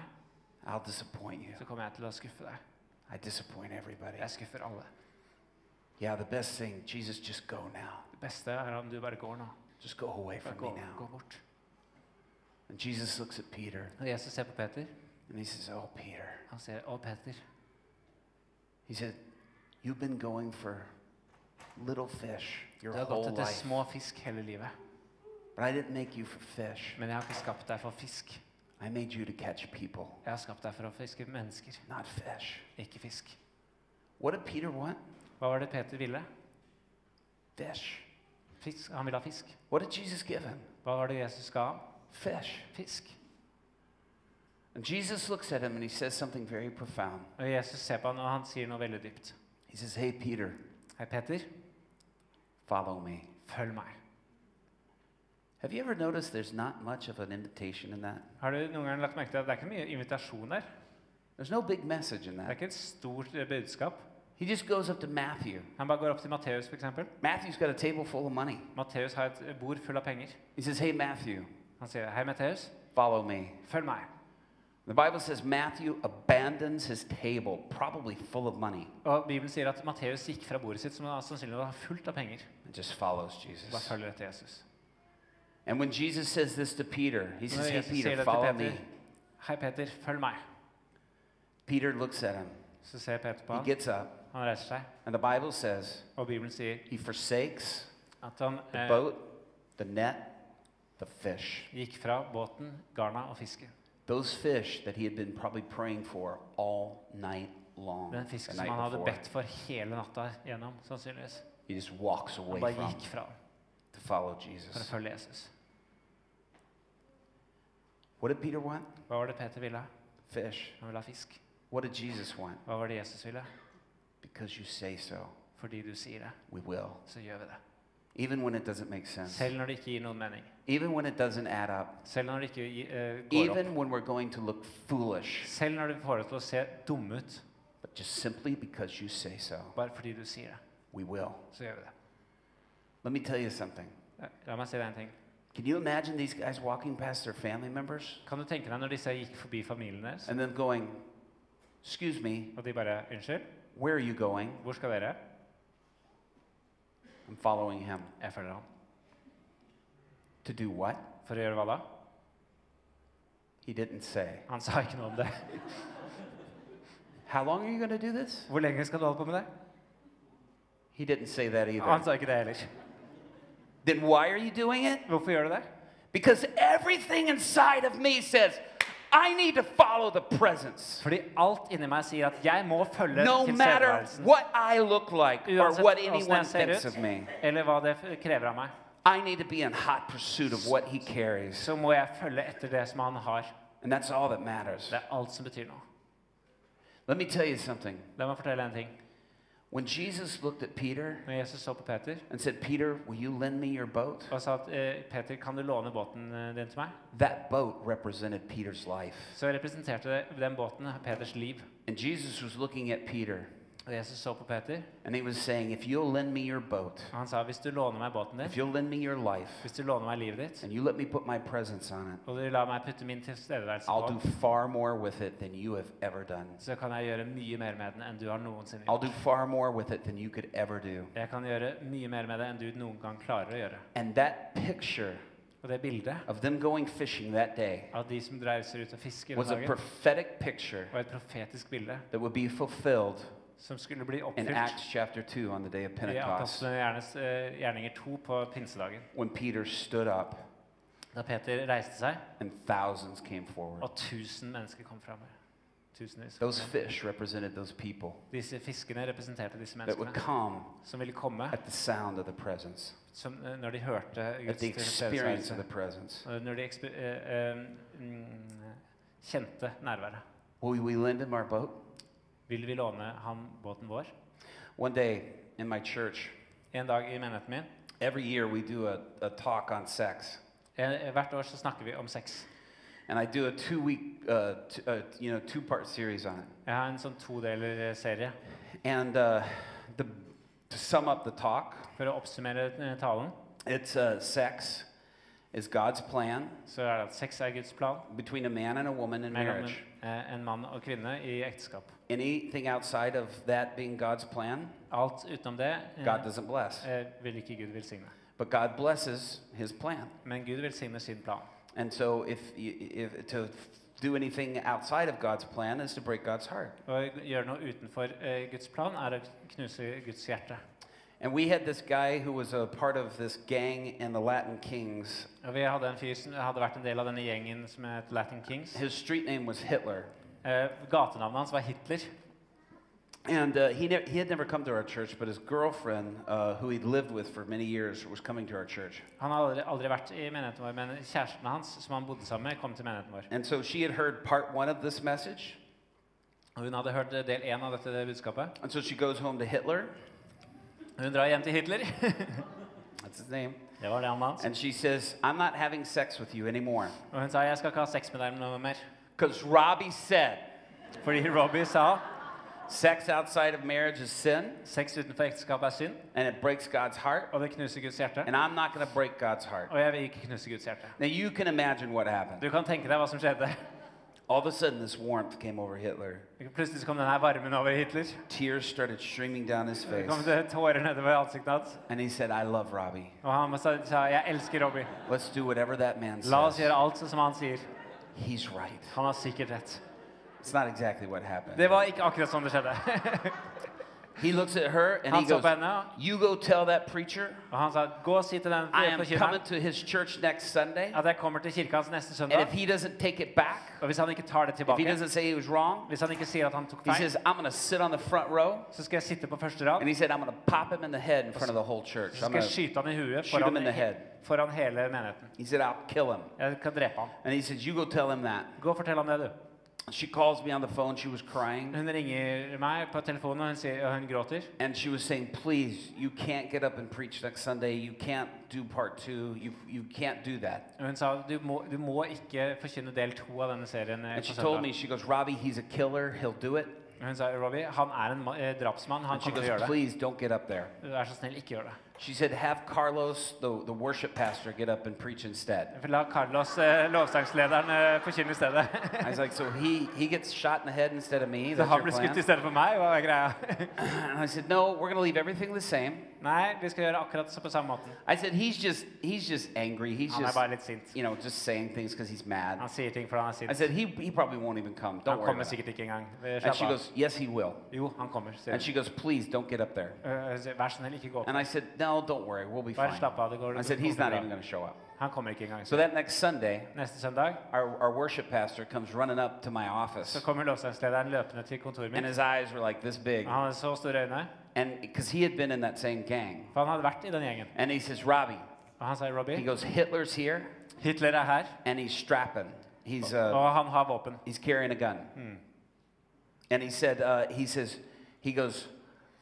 I'll disappoint you. så kommer jeg til å skuffe deg. I disappoint everybody. Jeg skuffer alle. Yeah, the best thing, Jesus, just go now. Det beste er om du bare går nå. Just go away Bare from gå, me now. gå bort. And Jesus looks at Peter Og Jesus ser på Peter. and he says, Oh, Peter. Han sier, 'Å, Peter, He said, You've been going for little fish du your har whole gått etter life. små fisk hele livet. But I didn't make you for fish. Men jeg har ikke skapt deg for fisk. I made you to catch people, Jeg har skapt deg for å fiske mennesker, not fish. ikke fisk. What did Peter want? Hva var det Peter ville? Fish. Fisk. Han ville ha fisk. What did Jesus give him? Hva var det Jesus ga ham? Fish. Fisk. And Jesus looks at him and he says something very profound. Og Jesus ser på han, og han sier noe veldig dypt. He says, Hey, Peter, Hei, Peter, follow me. følg meg. Have you ever noticed there's not much of an invitation in that? Har du noen gang lagt merke til at det er ikke mye invitasjon der? There's no big message in that. Det er ikke et stort eh, budskap. He just goes up to Matthew. Han bare går opp til Matteus, f.eks. Matthew's got a table full of money. Matteus har et bord full av penger. He says, Hey, Matthew, Han sier, 'Hei, Matteus, follow me. følg meg'. The Bible says Matthew abandons his table, probably full of money, Og Bibelen sier at Matteus gikk fra bordet sitt, som da sannsynligvis var fullt av penger, and just follows bare Jesus. følger etter Jesus. And when Jesus says this to Peter, he says, Hey, Peter, follow til me. Peter, 'Hei, Peter, følg meg', Peter looks at him. så ser Peter på He ham. gets up, Han reiser seg, and the Bible says og Bibelen sier he forsakes at han the eh, boat, the net, the fish. gikk fra båten, garna og fisket. Those fish that he had been probably praying for all night long. Den fisken som han hadde before. bedt for hele natta gjennom, sannsynligvis. He just walks Han away bare from gikk fra to follow for å Jesus. følge Jesus. What did Peter want? Hva var det Peter ville? Fish. Han ville ha fisk. What did Jesus want? Hva var det Jesus ville? Because you say so, Fordi du sier det, we will. så gjør vi det. Even when it doesn't make sense. Selv når det ikke gir noen mening. Even when it doesn't add up. Selv når det ikke gi- eh, opp. Even when we're going to look foolish. Selv når det får til å se dum ut, But just simply because you say so, bare fordi du sier det, we will. så gjør vi det. Let me tell you something. La meg si deg en ting. Can you imagine these guys walking past their family members Kan du tenke deg når disse gikk forbi familien deres, and them going, Excuse me, og de bare 'Unnskyld, where are you going? hvor skal dere?' I'm following him. Jeg. To do what? For å gjøre hva da? He didn't say. Han sa ikke noe om det. How long are you going to do this? Hvor lenge skal du holde på med det? He didn't say that Han either. sa ikke det heller. Then why are you doing it? Hvorfor gjør du det? Because everything inside of me says, I need to follow the presence. Fordi alt inni meg sier at jeg må følge No matter tilstedeværelsen. what I look like or Uansett what hvordan anyone jeg ser thinks ut, of me, eller hva det f- krever av meg, I need to be in hot pursuit of what he carries. så må jeg følge etter det som han har. And that's all that matters. Det er alt som betyr noe. Let me tell you something. La meg fortelle en ting. When Jesus looked at Peter Når Jesus så på Peter and said, Peter, will you lend me your boat? og sa at eh, Peter, kan du låne båten eh, din til meg? That boat represented Peter's life. Så representerte den båten Peters liv. And Jesus was looking at Peter Og Jesus så på Peter, and he was saying, If you'll lend me your boat, og han sa hvis du låner meg båten if you'll lend me your life, hvis du låner meg livet ditt, and you let me put my presence on it, og du lar meg putte min tilstedeværelse I'll på, do far more with it than you have ever done. så kan jeg gjøre mye mer med den enn du har noensinne I'll gjort. do far more with it than you could ever do. Jeg kan gjøre mye mer med det enn du noen gang klarer å gjøre. And that picture Og det bildet of them going fishing that day av de som reiser ut og fisker was a dagen, prophetic picture var et profetisk bilde that would be fulfilled som skulle bli in oppfylt Acts chapter 2 on the day of i Pentecost Apostlene Gjernes, eh, gjerninger 2 på pinsedagen. when Peter stood up Da Peter reiste seg, and thousands came forward. og tusen mennesker kom fram. Tusenvis. Those fish represented those people Disse fiskene representerte disse that would menneskene come som ville komme at the sound of the presence, som, eh, når de hørte at Guds the experience of the presence. og Når de ekspe- eh, eh, mm, kjente nærværet. Will we lend him our boat? Vil vi låne ham båten vår? One day in my church, En dag i menigheten min every year we do a, a talk on sex. eh, Hvert år så snakker vi om sex. And I do a two week, uh, t- uh, you know, two part series on it. Jeg har en sånn todeler serie. And uh, the, to sum up the talk, For å oppsummere eh, talen, it's uh, sex is God's plan så er det at sex er Guds plan between a man and a woman in mellom marriage. en, eh, en mann og kvinne i ekteskap. Anything outside of that being God's plan, Alt utenom det eh, God doesn't bless. eh, vil ikke Gud velsigne. But God blesses his plan. Men Gud velsigner sin plan. And so if, you, if to do anything outside of God's plan is to break God's heart. Å gjøre noe utenfor eh, Guds plan er å knuse Guds hjerte. And we had this guy who was a part of this gang in the Latin Kings. Og vi hadde en fyr som hadde vært en del av denne gjengen som het Latin Kings. His street name was Hitler. Eh, gatenavnet hans var Hitler. And uh, he, ne- he had never come to our church, but his girlfriend, uh, who he'd lived with for many years, was coming to our church. Han hadde aldri, aldri vært i menigheten vår, men kjæresten hans, som han bodde sammen med, kom til menigheten vår. And so she had heard part one of this message. Og hun hadde hørt del én av dette budskapet. And so she goes home to Hitler. Hun drar hjem til Hitler. That's his name. Det var navnet hans. And she says, I'm not having sex with you anymore. Og hun sa jeg skal ikke ha sex med deg noe mer. Because Robby said, Fordi Robby sa sex outside of marriage is sin, sex utenfor ekteskap er synd, and it breaks God's heart. og det knuser Guds hjerte. And I'm not going to break God's heart. Og jeg vil ikke knuse Guds hjerte. Now you can imagine what happened. Du kan tenke deg hva som skjedde. All of a sudden, this warmth came over Hitler. Plutselig så kom denne varmen over Hitler. Tears started streaming down his Det face. kom tårer nedover ansiktet hans. And he said, I love Robby. Og han sa, sa jeg elsker Robby. Let's do whatever that man La oss says. gjøre alt som han sier. He's right. Han har sikkert rett. It's not exactly what happened. Det var ikke akkurat sånn det skjedde. He looks at her and he Han så goes, You go tell that preacher og han sa gå og si til den I am coming to his church next Sunday. at jeg kommer til kirka hans neste And if he doesn't take it back, Og hvis han ikke tar det if he doesn't say he was wrong, hvis han ikke sier at han tok he says, I'm going to sit on the front row. så skal jeg sitte på første rad. And he said, I'm going to pop him in the head in front of the whole church. Så skal jeg skyte han i huet him in the head. foran hele menigheten. he said, I'll kill him. Jeg kan drepe han. And he says, You go tell him that. Gå og fortell ham det, du. She calls me on the phone. She was crying. Hun ringer meg på telefonen, og hun, sier, og hun gråter. And she was saying, Please, you can't get up and preach next Sunday. You can't do part two. You, you can't do that. Og hun sa du må, du må ikke forkynne del to av denne serien. eh, And på she told me, søndag. She goes, Robbie, he's a killer. He'll do it. Og Hun sa Robbie, han er en ma- eh, drapsmann. Han And she kommer til å goes, gjøre det. Please don't get up there. Vær så snill, ikke gjør det. She said, Have Carlos, the, the worship pastor, get up and preach instead. La Carlos, eh, lovsangslederen, eh, forkynne i stedet. I was like, So he, he gets shot in the head instead of me? Så That's han ble skutt i stedet for meg? Hva er greia? And I said, No, we're going to leave everything the same. Nei, vi skal gjøre akkurat så på samme måten. I said, He's just, he's just angry. He's Han er just, bare litt sint. you know, just saying things because he's mad. Han sier ting fordi han er I sint. said, he, he probably won't even come. Don't Han worry kommer about it. sikkert ikke engang. And Slapp she av. goes, Yes, he will. Jo, han kommer, sier And she hun. goes, Please don't get up there. Eh, så Vær så snill, ikke gå opp. And I said, No, don't worry. We'll be Bare fine. slapp av, det går I said, He's not bra. even going to show up. Han kommer ikke engang. So that next Sunday, Neste søndag our, our worship pastor comes running up to my så office. kommer lovsangslederen løpende til kontoret And mitt. his eyes were like this big. Han hadde så store øyne, And because he had been in that same gang. for han hadde vært i den gjengen. And he says, Robby, Og han sa, he goes, Hitler's here Hitler er her, and he's strapping. He's, uh, og han har våpen. he's carrying a gun. And he said, uh, he says, he goes,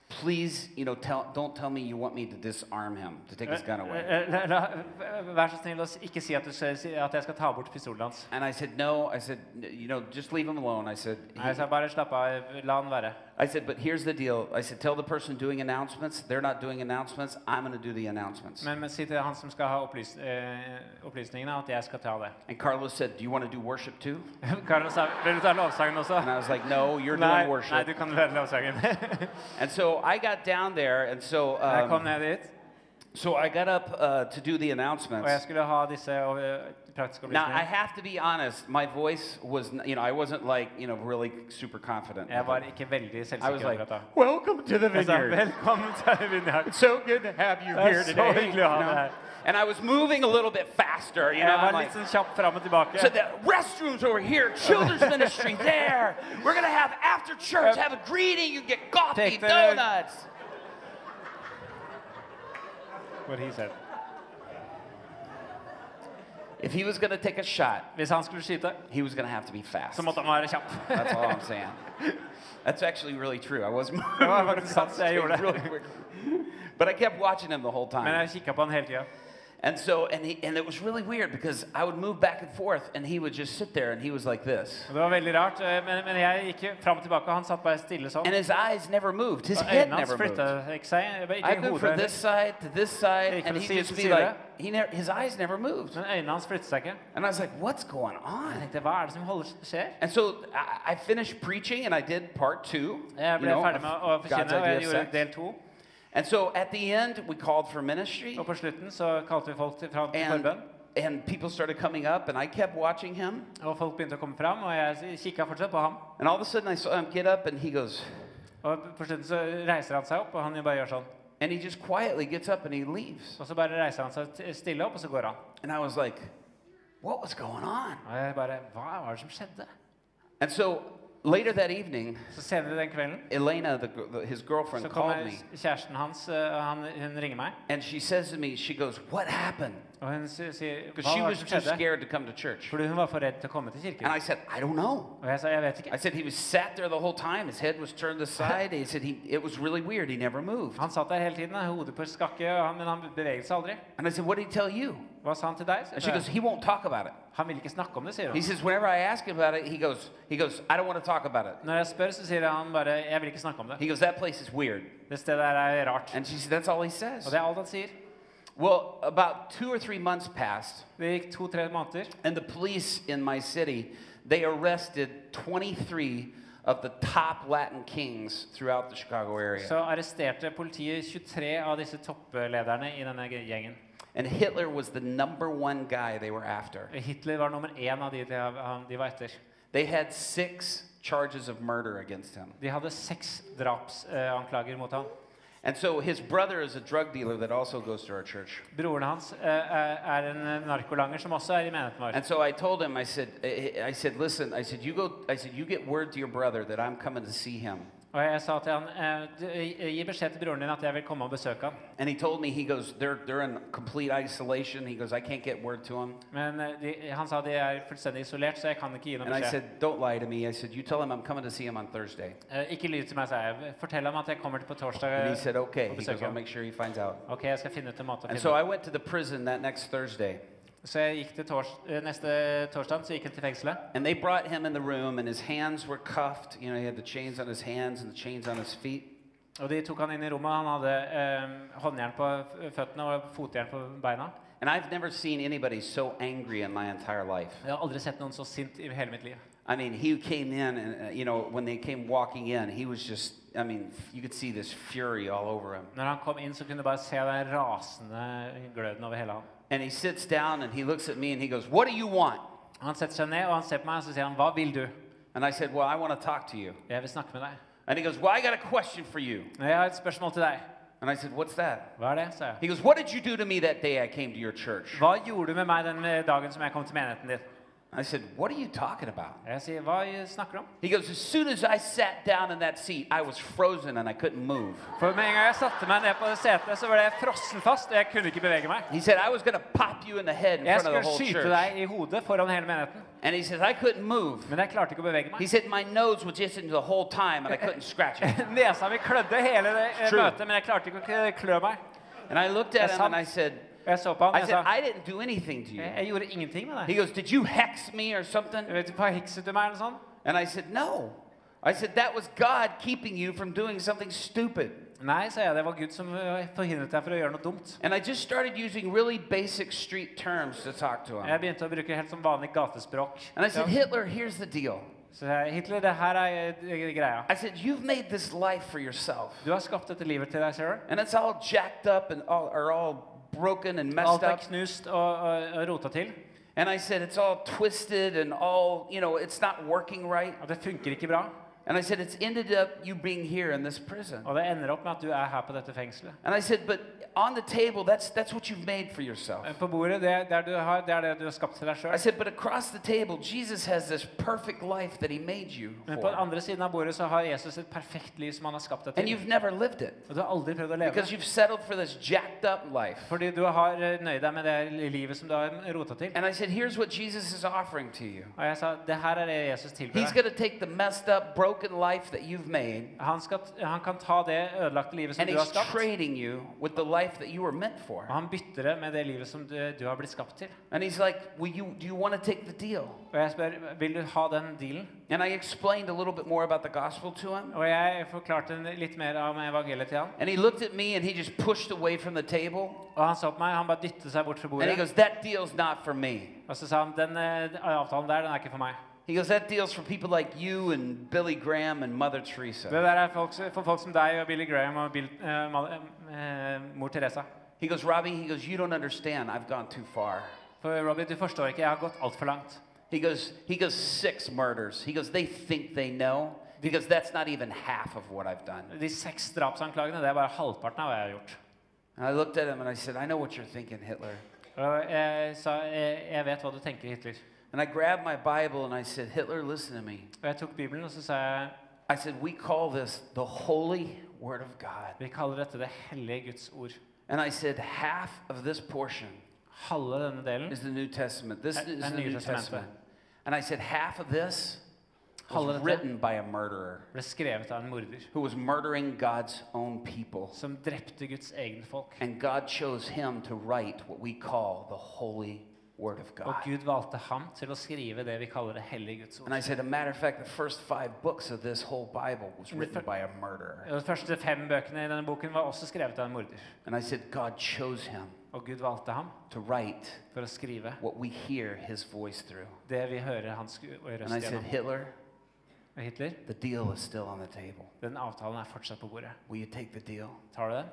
please, you know, tell, don't tell me you want me to disarm him, to take his gun away. Eh, eh, la- la- Vær så snill å s- ikke si at, du, skal at jeg skal ta bort pistolen hans. And I said, no. I said, you know, just leave him alone. I said, he- Nei, Jeg sa bare slapp av, la han være. I said, but here's the deal. I said, tell the person doing announcements, they're not doing announcements. I'm going to do the announcements. Men, si til han som skal ha opplys, eh, opplysningene, at jeg skal ta det. And Carlos said, do you want to do worship too? Carlos sa, vil du ta lovsangen også? And I was like, no, you're Nei, doing nei, worship. du kan lede lovsangen. And so I got down there, and so Jeg kom um, ned dit, so I got up uh, to do the og jeg announcements. skulle ha disse eh, Now I have to be honest. My voice was, you know, I wasn't like, you know, really super confident. Jeg var it. ikke veldig I was like, welcome to the vineyard. velkommen til Vineyard. It's so good to have you er here så today. hyggelig å ha deg her. And I was moving a little bit faster, you know. Jeg I'm like, litt sånn kjapp fram og tilbake. so the restrooms over here, children's ministry there. We're gonna have after church, have a greeting. You get coffee, donuts. What he said. If he was gonna take a shot, Hvis han skulle skyte, he was gonna have to be fast. så måtte han være kjapp. That's all I'm saying. That's actually really true. I was moving var faktisk sant, jeg gjorde det. really quick. But I kept watching him the whole time. Men jeg kikka på han hele tida. And so, and, he, and it was really weird because I would move back and forth and he would just sit there and he was like this. Det var veldig rart. eh, Men, men jeg gikk jo fram og tilbake, og han satt bare stille sånn. And his eyes never moved. His head never moved. ikke seg. Ikke I'd move from this side to this side and he'd just be like, he never, his eyes never moved. Men øynene hans flyttet seg ikke. And I was like, what's going Jeg on? tenkte, hva er det som holder, skjer? And so I, I finished preaching and I did part two. Jeg you ble know, ferdig med å forkynne, og jeg of gjorde sex. del to. And so at the end, we called for ministry. Og på slutten så kalte vi folk til, fra, til And, forbønn. and people started coming up, and I kept watching him. Og folk begynte å komme fram, og jeg kikka fortsatt på ham. And all of a sudden, I saw him get up, and he goes, Og på slutten så reiser han seg opp, og han bare gjør sånn. and he just quietly gets up and he leaves. Og så bare reiser han seg t- stille opp, og så går han. And I was like, what was going on? Og jeg bare Hva var det som skjedde? And so later that evening, Så senere den kvelden Elena, the, the, his girlfriend, så called me, kjæresten hans, eh, han, hun ringer meg, and she says to me, she goes, what happened? Og hun si- sier Because she was too scared to come to church. Fordi hun var for redd til å komme til kirken. And I said, I don't know. Og jeg sa jeg vet I said he was sat there the whole time. His head was turned aside. He said he, it was really weird. He never moved. Han satt der hele tiden, hodet på skakke, han, men han beveget seg aldri. And I said, what did he tell you? Hva sa han til deg? And she goes, he won't talk about it. Han vil ikke snakke om det, sier He says, whenever I ask him about it, he goes, he goes, I don't want to talk about it. Når jeg spør, så sier han bare 'Jeg vil ikke snakke om det'. He goes, that place is weird. Det stedet der er rart. And she said, that's all he says. Og det er alt han sier. Well, about two or three months passed, Det gikk to-tre måneder, and the police in my city, they arrested 23 of the top Latin kings throughout the Chicago area. så arresterte politiet 23 av disse topplederne i denne gjengen. And Hitler was the number one guy they were after. Hitler var nummer én av de de, var etter. They had six charges of murder against him. De hadde seks drapsanklager mot ham. And so his brother is a drug dealer that also goes to our church. Broren hans eh, er en eh, narkolanger som også er i menigheten vår. And so I told him, I said, I said, listen, I said, you go, I said, you get word to your brother that I'm coming to see him. Og jeg sa til han eh, gi beskjed til broren din at jeg vil komme og besøke ham. And he told me, he goes, they're, they're in complete isolation. He goes, I can't get word to him. Men eh, de, han sa de er fullstendig isolert, så jeg kan ikke gi noen And I beskjed. said, don't lie to me. I said, you tell him I'm coming to see him on Thursday. Eh, ikke lyv til meg, sa jeg. Fortell ham at jeg kommer på torsdag. And he said, okay. og He goes, besøker I'll ham. make sure he finds out. Ok, jeg skal finne ut en måte å And finne so ut. I went to the prison that next Thursday. Så jeg gikk til tors eh, neste torsdag så gikk jeg til fengselet. And they brought him in the room, and his hands were cuffed. You know, he had the chains on his hands and the chains on his feet. Og de tok han inn i rommet. Han hadde um, håndjern på føttene og fotjern på beina. And I've never seen anybody so angry in my entire life. Jeg har aldri sett noen så sint i hele mitt liv. I mean, he came in, and uh, you know, when they came walking in, he was just, I mean, you could see this fury all over him. Når han kom inn, så kunne du bare se den rasende gløden over hele ham. And he sits down and he looks at me and he goes, What do you want? Han setter seg ned og han ser på meg og så sier han, 'Hva vil du?' And I said, Well, I want to talk to you. 'Jeg vil snakke med deg'. And he goes, Well, I got a question for you. «Men 'Jeg har et spørsmål til deg'. And I said, What's that? Hva er det? sa jeg. He goes, What did you do to me that day I came to your church? Hva gjorde du med meg den dagen som jeg kom til menigheten din? I said, What are you talking about? Jeg sier, hva snakker du om? He goes, As soon as I sat down in that seat, I was frozen and I couldn't move. For med en gang jeg satte meg ned på det setet, så ble jeg frossen fast, og jeg kunne ikke bevege meg. He said, I was going to pop you in the head in Jeg front of the skulle whole skyte church. deg i hodet foran hele menigheten, And he says, I couldn't move. men jeg klarte ikke å bevege He said, My nose was just into the whole time and I couldn't scratch it. Nesa mi klødde hele det eh, møtet, men jeg klarte ikke å klø meg. And I looked at That's him and I said, Jeg så på ham, I jeg said, sa, I didn't do anything to you. jeg, gjorde ingenting med He deg. goes, Did you hex me or something? Vet du hekset du meg, eller sånn? And I said, No. I said, That was God keeping you from doing something stupid. Nei, sa jeg, det var Gud som eh, forhindret deg for å gjøre noe dumt. And I just started using really basic street terms to talk to him. Jeg begynte å bruke helt som vanlig gatespråk. And I said, Ja. Hitler, here's the deal. Så jeg, Hitler, det her er eh, greia. I said, You've made this life for yourself. Du har skapt dette livet til deg selv. And it's all jacked up and all, or all broken and messed Alt er up. knust og, og, og rota til. And I said, It's all twisted and all, you know, it's not working right. Og det funker ikke bra. And I said, It's ended up you being here in this prison. Og det ender opp med at du er her på dette fengselet. And I said, But on the table, that's, that's what you've made for yourself. På bordet, det, det, er du har, det er det du har skapt til deg I said, But across the table, Jesus has this perfect life that he made you Men på den for. andre siden av bordet så har Jesus et perfekt liv som han har skapt deg And you've never lived it Og du har aldri prøvd å leve because you've settled for this jacked up life. Fordi du har eh, nøyd deg med det livet som du har rota til. And I said, Here's what Jesus is offering to you. Og jeg sa det her er det Jesus tilbyr He's going to take the messed up, broken life that you've made, Han, skal, han kan ta det ødelagte livet som and du har he's skapt, trading you with the life that you were meant for. og han bytter det med det livet som du, du har blitt skapt til. And he's like, Will you, Do you want to take the deal? Og jeg spør vil du ha den dealen. And I explained a little bit more about the gospel to him. Og jeg forklarte litt mer om evangeliet til han. And he looked at me and he just pushed away from the table. Og han så på meg, han bare dyttet seg bort fra And he bordet. goes, That deal's not for me. Og så sa han den eh, avtalen der, den er ikke for meg. He goes, That deal's for people like you and Billy Graham and Mother Det Teresa. der er folk, for folk som deg og Billy Graham og Bill, eh, mor Teresa. He goes, Robby, he goes, You don't understand. I've gone too far. For Robby, du forstår ikke, jeg har gått altfor langt. He goes, he goes, six murders. He goes, they think they know. Because that's not even half of what I've done. De seks drapsanklagene, det er bare halvparten av hva jeg har gjort. And I looked at him and I said, I know what you're thinking, Hitler. Og jeg sa, jeg vet hva du tenker, Hitler. And I grabbed my Bible and I said, Hitler, listen to me. Og jeg tok Bibelen, og så sa jeg, I said, we call this the holy word of God. vi kaller dette det hellige Guds ord. And I said, half of this portion Halve denne delen, is the New Testament. This is and the New New Testament. Testament. And I said, half of this Halve was dette written by a murderer ble skrevet av en morder, who was murdering God's own people. som drepte Guds egne folk. And God chose him to write what we call the holy word of Og God. Gud valgte ham til å skrive det vi kaller det hellige Guds And. I said, a matter of fact, the first five books of this whole Bible was written by a murderer. De første fem bøkene i denne boken var også skrevet av en morder. And I said, God chose him Og Gud valgte ham to write for å skrive what we hear his voice through. det vi hører hans gu- And I said. Hitler, Hitler, the deal is still on the table. den avtalen er fortsatt på bordet. Will you take the deal? Tar du den?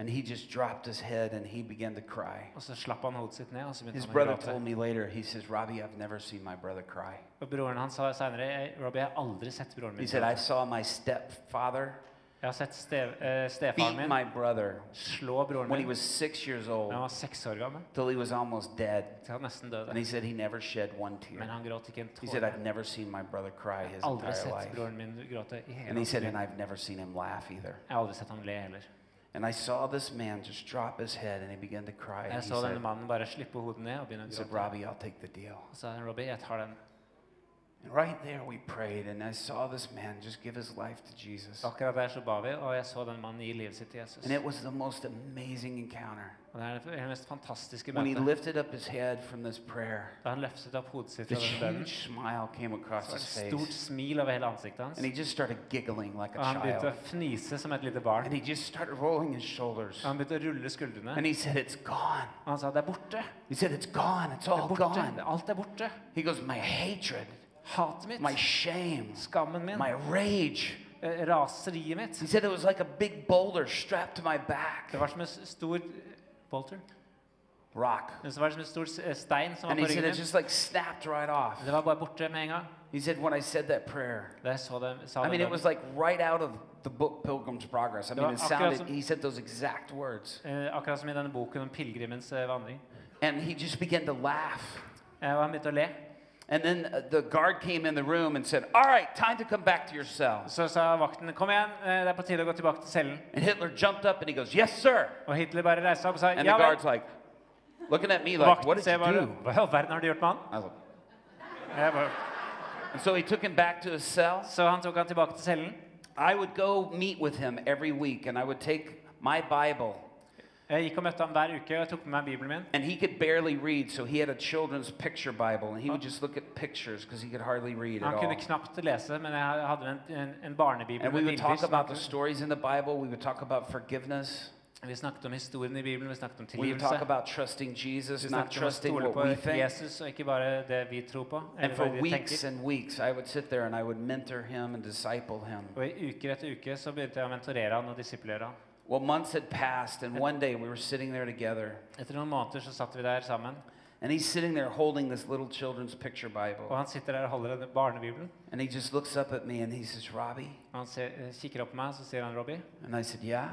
And he just dropped his head and he began to cry. Og så slapp han hodet sitt ned, og så begynte His han å brother gråte. told me later, he says, Robby, I've never seen my brother cry. Og broren hans sa senere Robby, jeg har aldri sett broren He said, I gråte. saw my stepfather Jeg har sett stev, eh, stefaren beat min my brother slå broren when he min was six years da old han var seks år gammel. till he was almost dead. Til han nesten døde. And he said he never shed one Men tear. han gråt ikke en He said, tåre. I've never seen my brother cry his Aldri entire sett life. broren min gråte i hele And he said, and I've never seen him laugh either. Jeg har aldri sett ham le heller. And I saw this man just drop his head and he began to cry. And Jeg he så denne said, mannen bare slippe hodet ned og begynne he said, gråte. Robby, I'll take the deal. Og så sa han, Robby, jeg tar den. And right there we prayed, and I saw this man just give his life to Jesus. Akkurat der så ba vi, og jeg så den mannen gi livet sitt til Jesus. And it was the most amazing encounter. Og det er det mest fantastiske When he møtet. lifted up his head from this prayer, Da han løftet opp hodet sitt fra den bønnen, huge smile came across så var his det et stort face. smil over hele ansiktet hans. And he just started giggling like Og a han begynte child. å fnise som et lite barn. And he just started rolling his shoulders. Og han begynte å rulle skuldrene. And he said, It's gone. Og han sa, det er borte. He said, It's gone. It's er all borte. gone. Alt er borte. He goes, My hatred, Hatet mitt, my shame, skammen min, my rage. eh, raseriet mitt. He said it was like a big boulder strapped to my back. Det var som en stor bolter. Rock. Det var som en stor eh, stein som var And he said it just like snapped right off. Det var bare borte med en gang. He said, When I said that prayer, Da jeg så det, sa I mean, it was like right out of the book Pilgrim's Progress. I mean, it sounded, som- he said those exact words. Eh, akkurat som i denne boken om pilegrimens eh, vandring. And he just began to laugh. Eh, og han begynte å le. And then uh, the guard came in the room and said, All right, time to come back to your cell. Så sa vakten 'kom igjen, eh, det er på tide å gå tilbake til cellen'. And Hitler jumped up and he goes, Yes, sir. Og Hitler bare reiste seg opp og sa And the guard's like, looking at me like, What did you do? Hva i all verden har du gjort med han? I was like, Jeg bare, and so he took him back to his cell. så han tok han tilbake til cellen. I would go meet with him every week and I would take my Bible. Jeg gikk og møtte ham hver uke og jeg tok med meg bibelen min. And he could barely read, so he had a children's picture Bible, and he would just look at pictures because he could hardly read Han at kunne knapt lese, men jeg hadde en, en, en barnebibel And med we would bilder. talk about the han- stories in the Bible. We would talk about forgiveness. Vi snakket om historien i Bibelen, vi snakket om We would talk tilgivelse. about trusting Jesus, Vi not snakket om å trusting stole what på we think. Jesus og ikke bare det vi tror på. And Eller for hva vi weeks tenker. and weeks, I would sit there and I would mentor him and disciple him. Og i uker etter uke så begynte jeg å mentorere han og disiplere han. Well, months had passed, and one day we were sitting there together, Etter noen måneder så satt vi der sammen, and he's sitting there holding this little children's picture og Bible. han sitter der og holder denne barnebibelen. And he just looks up at me and he says, Robby? Og han ser, eh, kikker opp på meg, så sier han Robby. And I said, Yeah.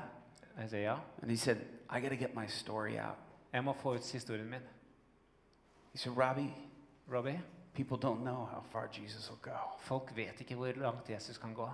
Og jeg sier ja. And he said, I got to get my story out. Jeg må få ut historien min. He said, Robby, Robby, people don't know how far Jesus will go. folk vet ikke hvor langt Jesus kan gå.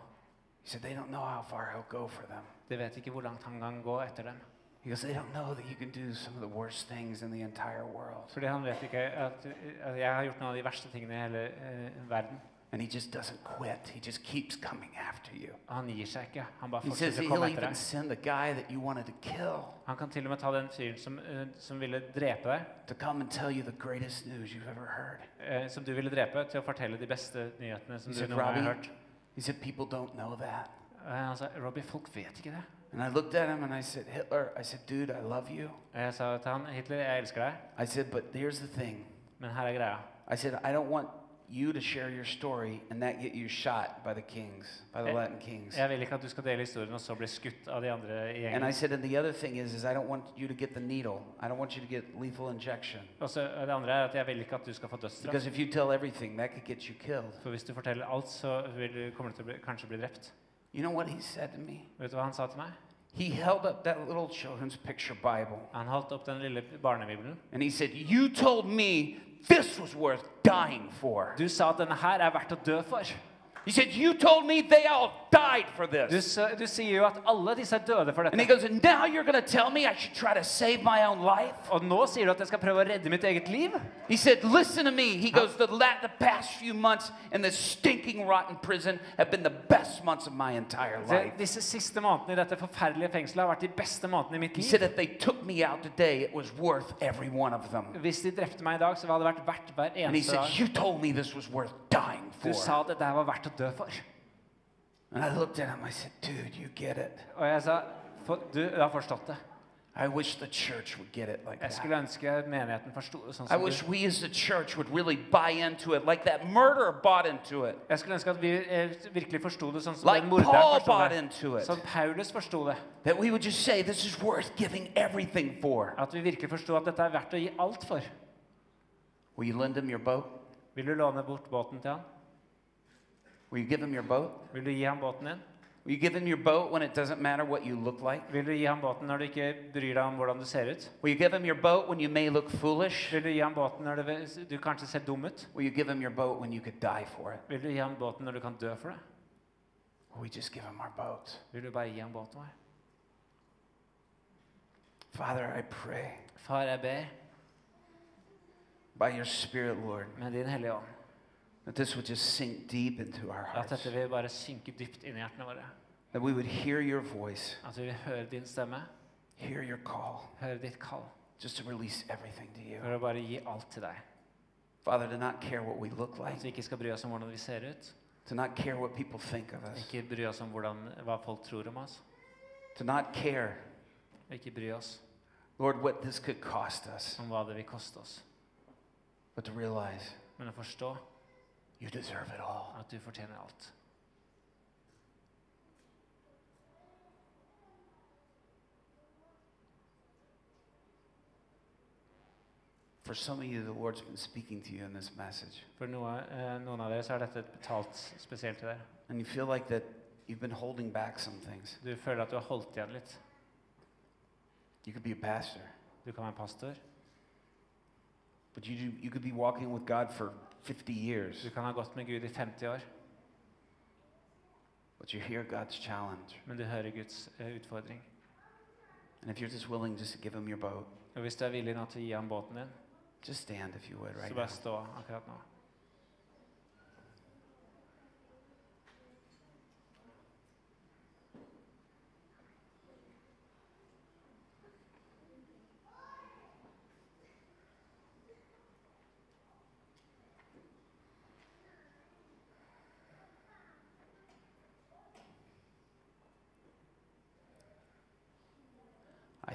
He said, they don't know how far he'll go for them. De vet ikke hvor langt han kan gå etter dem. He they don't know that you can do some of the worst things in the entire world. Fordi han vet ikke at, at jeg har gjort noen av de verste tingene i hele uh, verden. And he just doesn't quit. He just keeps coming after you. Han gir seg ikke. Han bare He says å he'll even send the guy that you wanted to kill Han kan til og med ta den fyren som, uh, som ville drepe deg, to come and tell you the greatest news you've ever heard. Uh, som du ville drepe, til å fortelle de beste nyhetene som He du noen gang har hørt. he said, people don't know that. Eh, Han sa, Robbie, folk vet ikke det. And I looked at him and I said, Hitler, I said, dude, I love you. Og Jeg sa til han, Hitler, jeg elsker deg, I said, but here's the thing. men her er greia. I said, I don't want you to share your story and that get you shot by the kings, by the Eh, Latin kings. Jeg vil ikke at du skal dele historien og så bli skutt av de andre i And I gjengen. said, and the other thing is, is I don't want you to get the needle. I don't want you to get lethal injection. Og så det andre er at jeg vil ikke at du skal få dødsstraff. Because if you tell everything, that could get you killed. For hvis du forteller alt, så vil du, kommer du til å bli, kanskje bli drept. You know what he said to me? Vet du hva han sa til meg? He held up that little children's picture Bible Han holdt opp den lille barnebibelen. and he said, You told me this was worth dying for. Du sa at denne her er verdt å dø for. He said, You told me they all died for this. sa- du sier jo at alle disse døde for And he goes, now you're going to tell me I should try to save my own life? Og nå sier du at jeg skal prøve å redde mitt eget liv? He said, Listen to me. He goes, the, la- the past few months in this stinking, rotten prison have been the best months of my entire life. disse siste månedene i dette forferdelige fengselet har vært de beste månedene i mitt He liv. said, If they took me out today, it was worth every one of them. Hvis de drepte meg i dag, så hadde det vært verdt hver And he eneste said, dag. You told me this was worth dying Du for. sa at dette her var verdt å dø for. And I looked at him. I said, Dude, you get it. Og jeg sa, du, du har forstått det. I wish the church would get it like that. sånn I wish we as a church would really buy into it like that murderer bought into it. Eh, sånn Like Paul bought into it. That we would just say, this is worth giving everything for. At vi virkelig forsto at dette er verdt å gi alt for. Will you lend him your boat? Vil du låne bort båten til han? Will you give him your boat? Vil du gi ham båten din? Will you give him your boat when it doesn't matter what you look like? Vil du gi ham båten når du ikke bryr deg om hvordan du ser ut? Will you give him your boat when you may look foolish? Vil du gi ham båten når du, du kanskje ser dum ut? Will you give him your boat when you could die for it? Vil du gi ham båten når du kan dø for det? Will we just give him our boat? Vil du bare gi ham båten vår? Father, I pray Far, jeg ber by your Spirit, Lord, med din Hellige Ånd that this would just sink deep into our at hearts. dette vil bare synke dypt inn i hjertene våre. That we would hear your voice, At vi vil høre din stemme, hear your call, høre ditt kall, just to release everything to you. for å bare gi alt til deg. Father, to not care what we look like, At vi ikke skal bry oss om hvordan vi ser ut, to not care what people think of us, ikke bry oss om hvordan, hva folk tror om oss, to not care, og ikke bry oss Lord, what this could cost us, om hva det vil koste oss, but to realize men å forstå you deserve it all. at du fortjener alt. For some of you, the Lord's been speaking to you in this message, For eh, noen av dere så er dette talt spesielt til dere. and you feel like that you've been holding back some things. Du føler at du har holdt igjen litt. You could be a pastor, Du kan være pastor, but you, do, you could be walking with God for 50 years, du kan ha gått med Gud i 50 år, but you hear God's challenge. men du hører Guds eh, utfordring. And if you're just willing just give him your boat, Og hvis du er villig nå til å gi ham båten din, just stand if you would right så now. bare stå akkurat nå.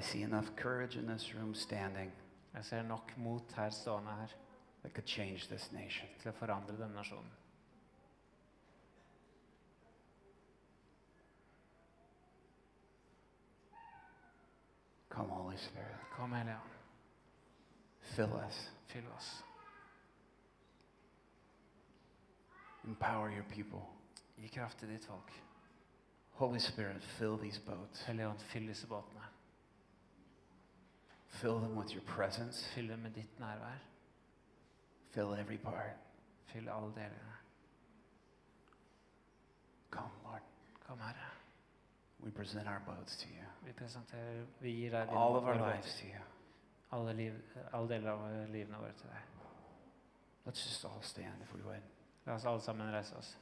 I see enough courage in this room standing Jeg ser nok mot her stående her that could change this nation. til å forandre denne nasjonen. Come, Holy Spirit. Kom, Hellige Ånd. Fill us. Fyll oss. Empower your people. Gi kraft til ditt folk. Holy Spirit, fill these boats. Hellige Ånd, fyll disse båtene. Fill them with your presence. Fyll dem med ditt nærvær. Fill every part. Fyll alle delene. Come, Lord. Kom, Herre. We present our boats to you. Vi presenterer, vi gir deg All of our våre lives båter. to you. alle, liv, alle deler av livene våre til deg. Let's just all stand if we would. La oss alle sammen reise oss.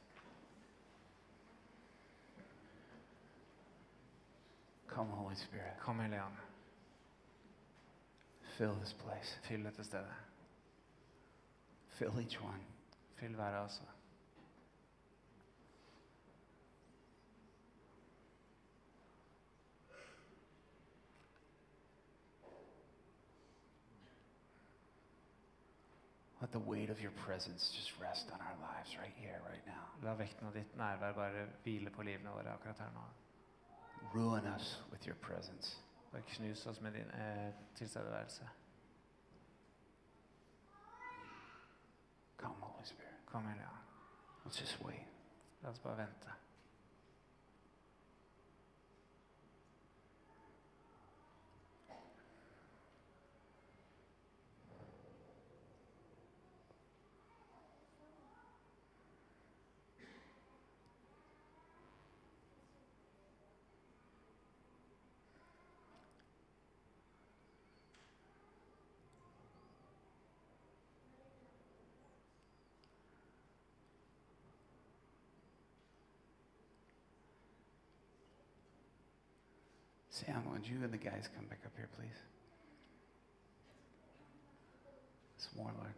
Come, Holy Spirit. Kom, Hellige Ånd. Fill this place. Fyll dette stedet. Fill each one. Fyll hver av oss. Let the weight of your presence just rest on our lives right here, right now. La vekten av ditt nærvær bare hvile på livene våre akkurat her nå. Ruin us with your presence. Bare knus oss med din eh, tilstedeværelse. Kom, Holy Spirit. Kom, Hellige Ånd. La oss bare vente. Sam, would you and the guys come back up here, please? Some more, Lord.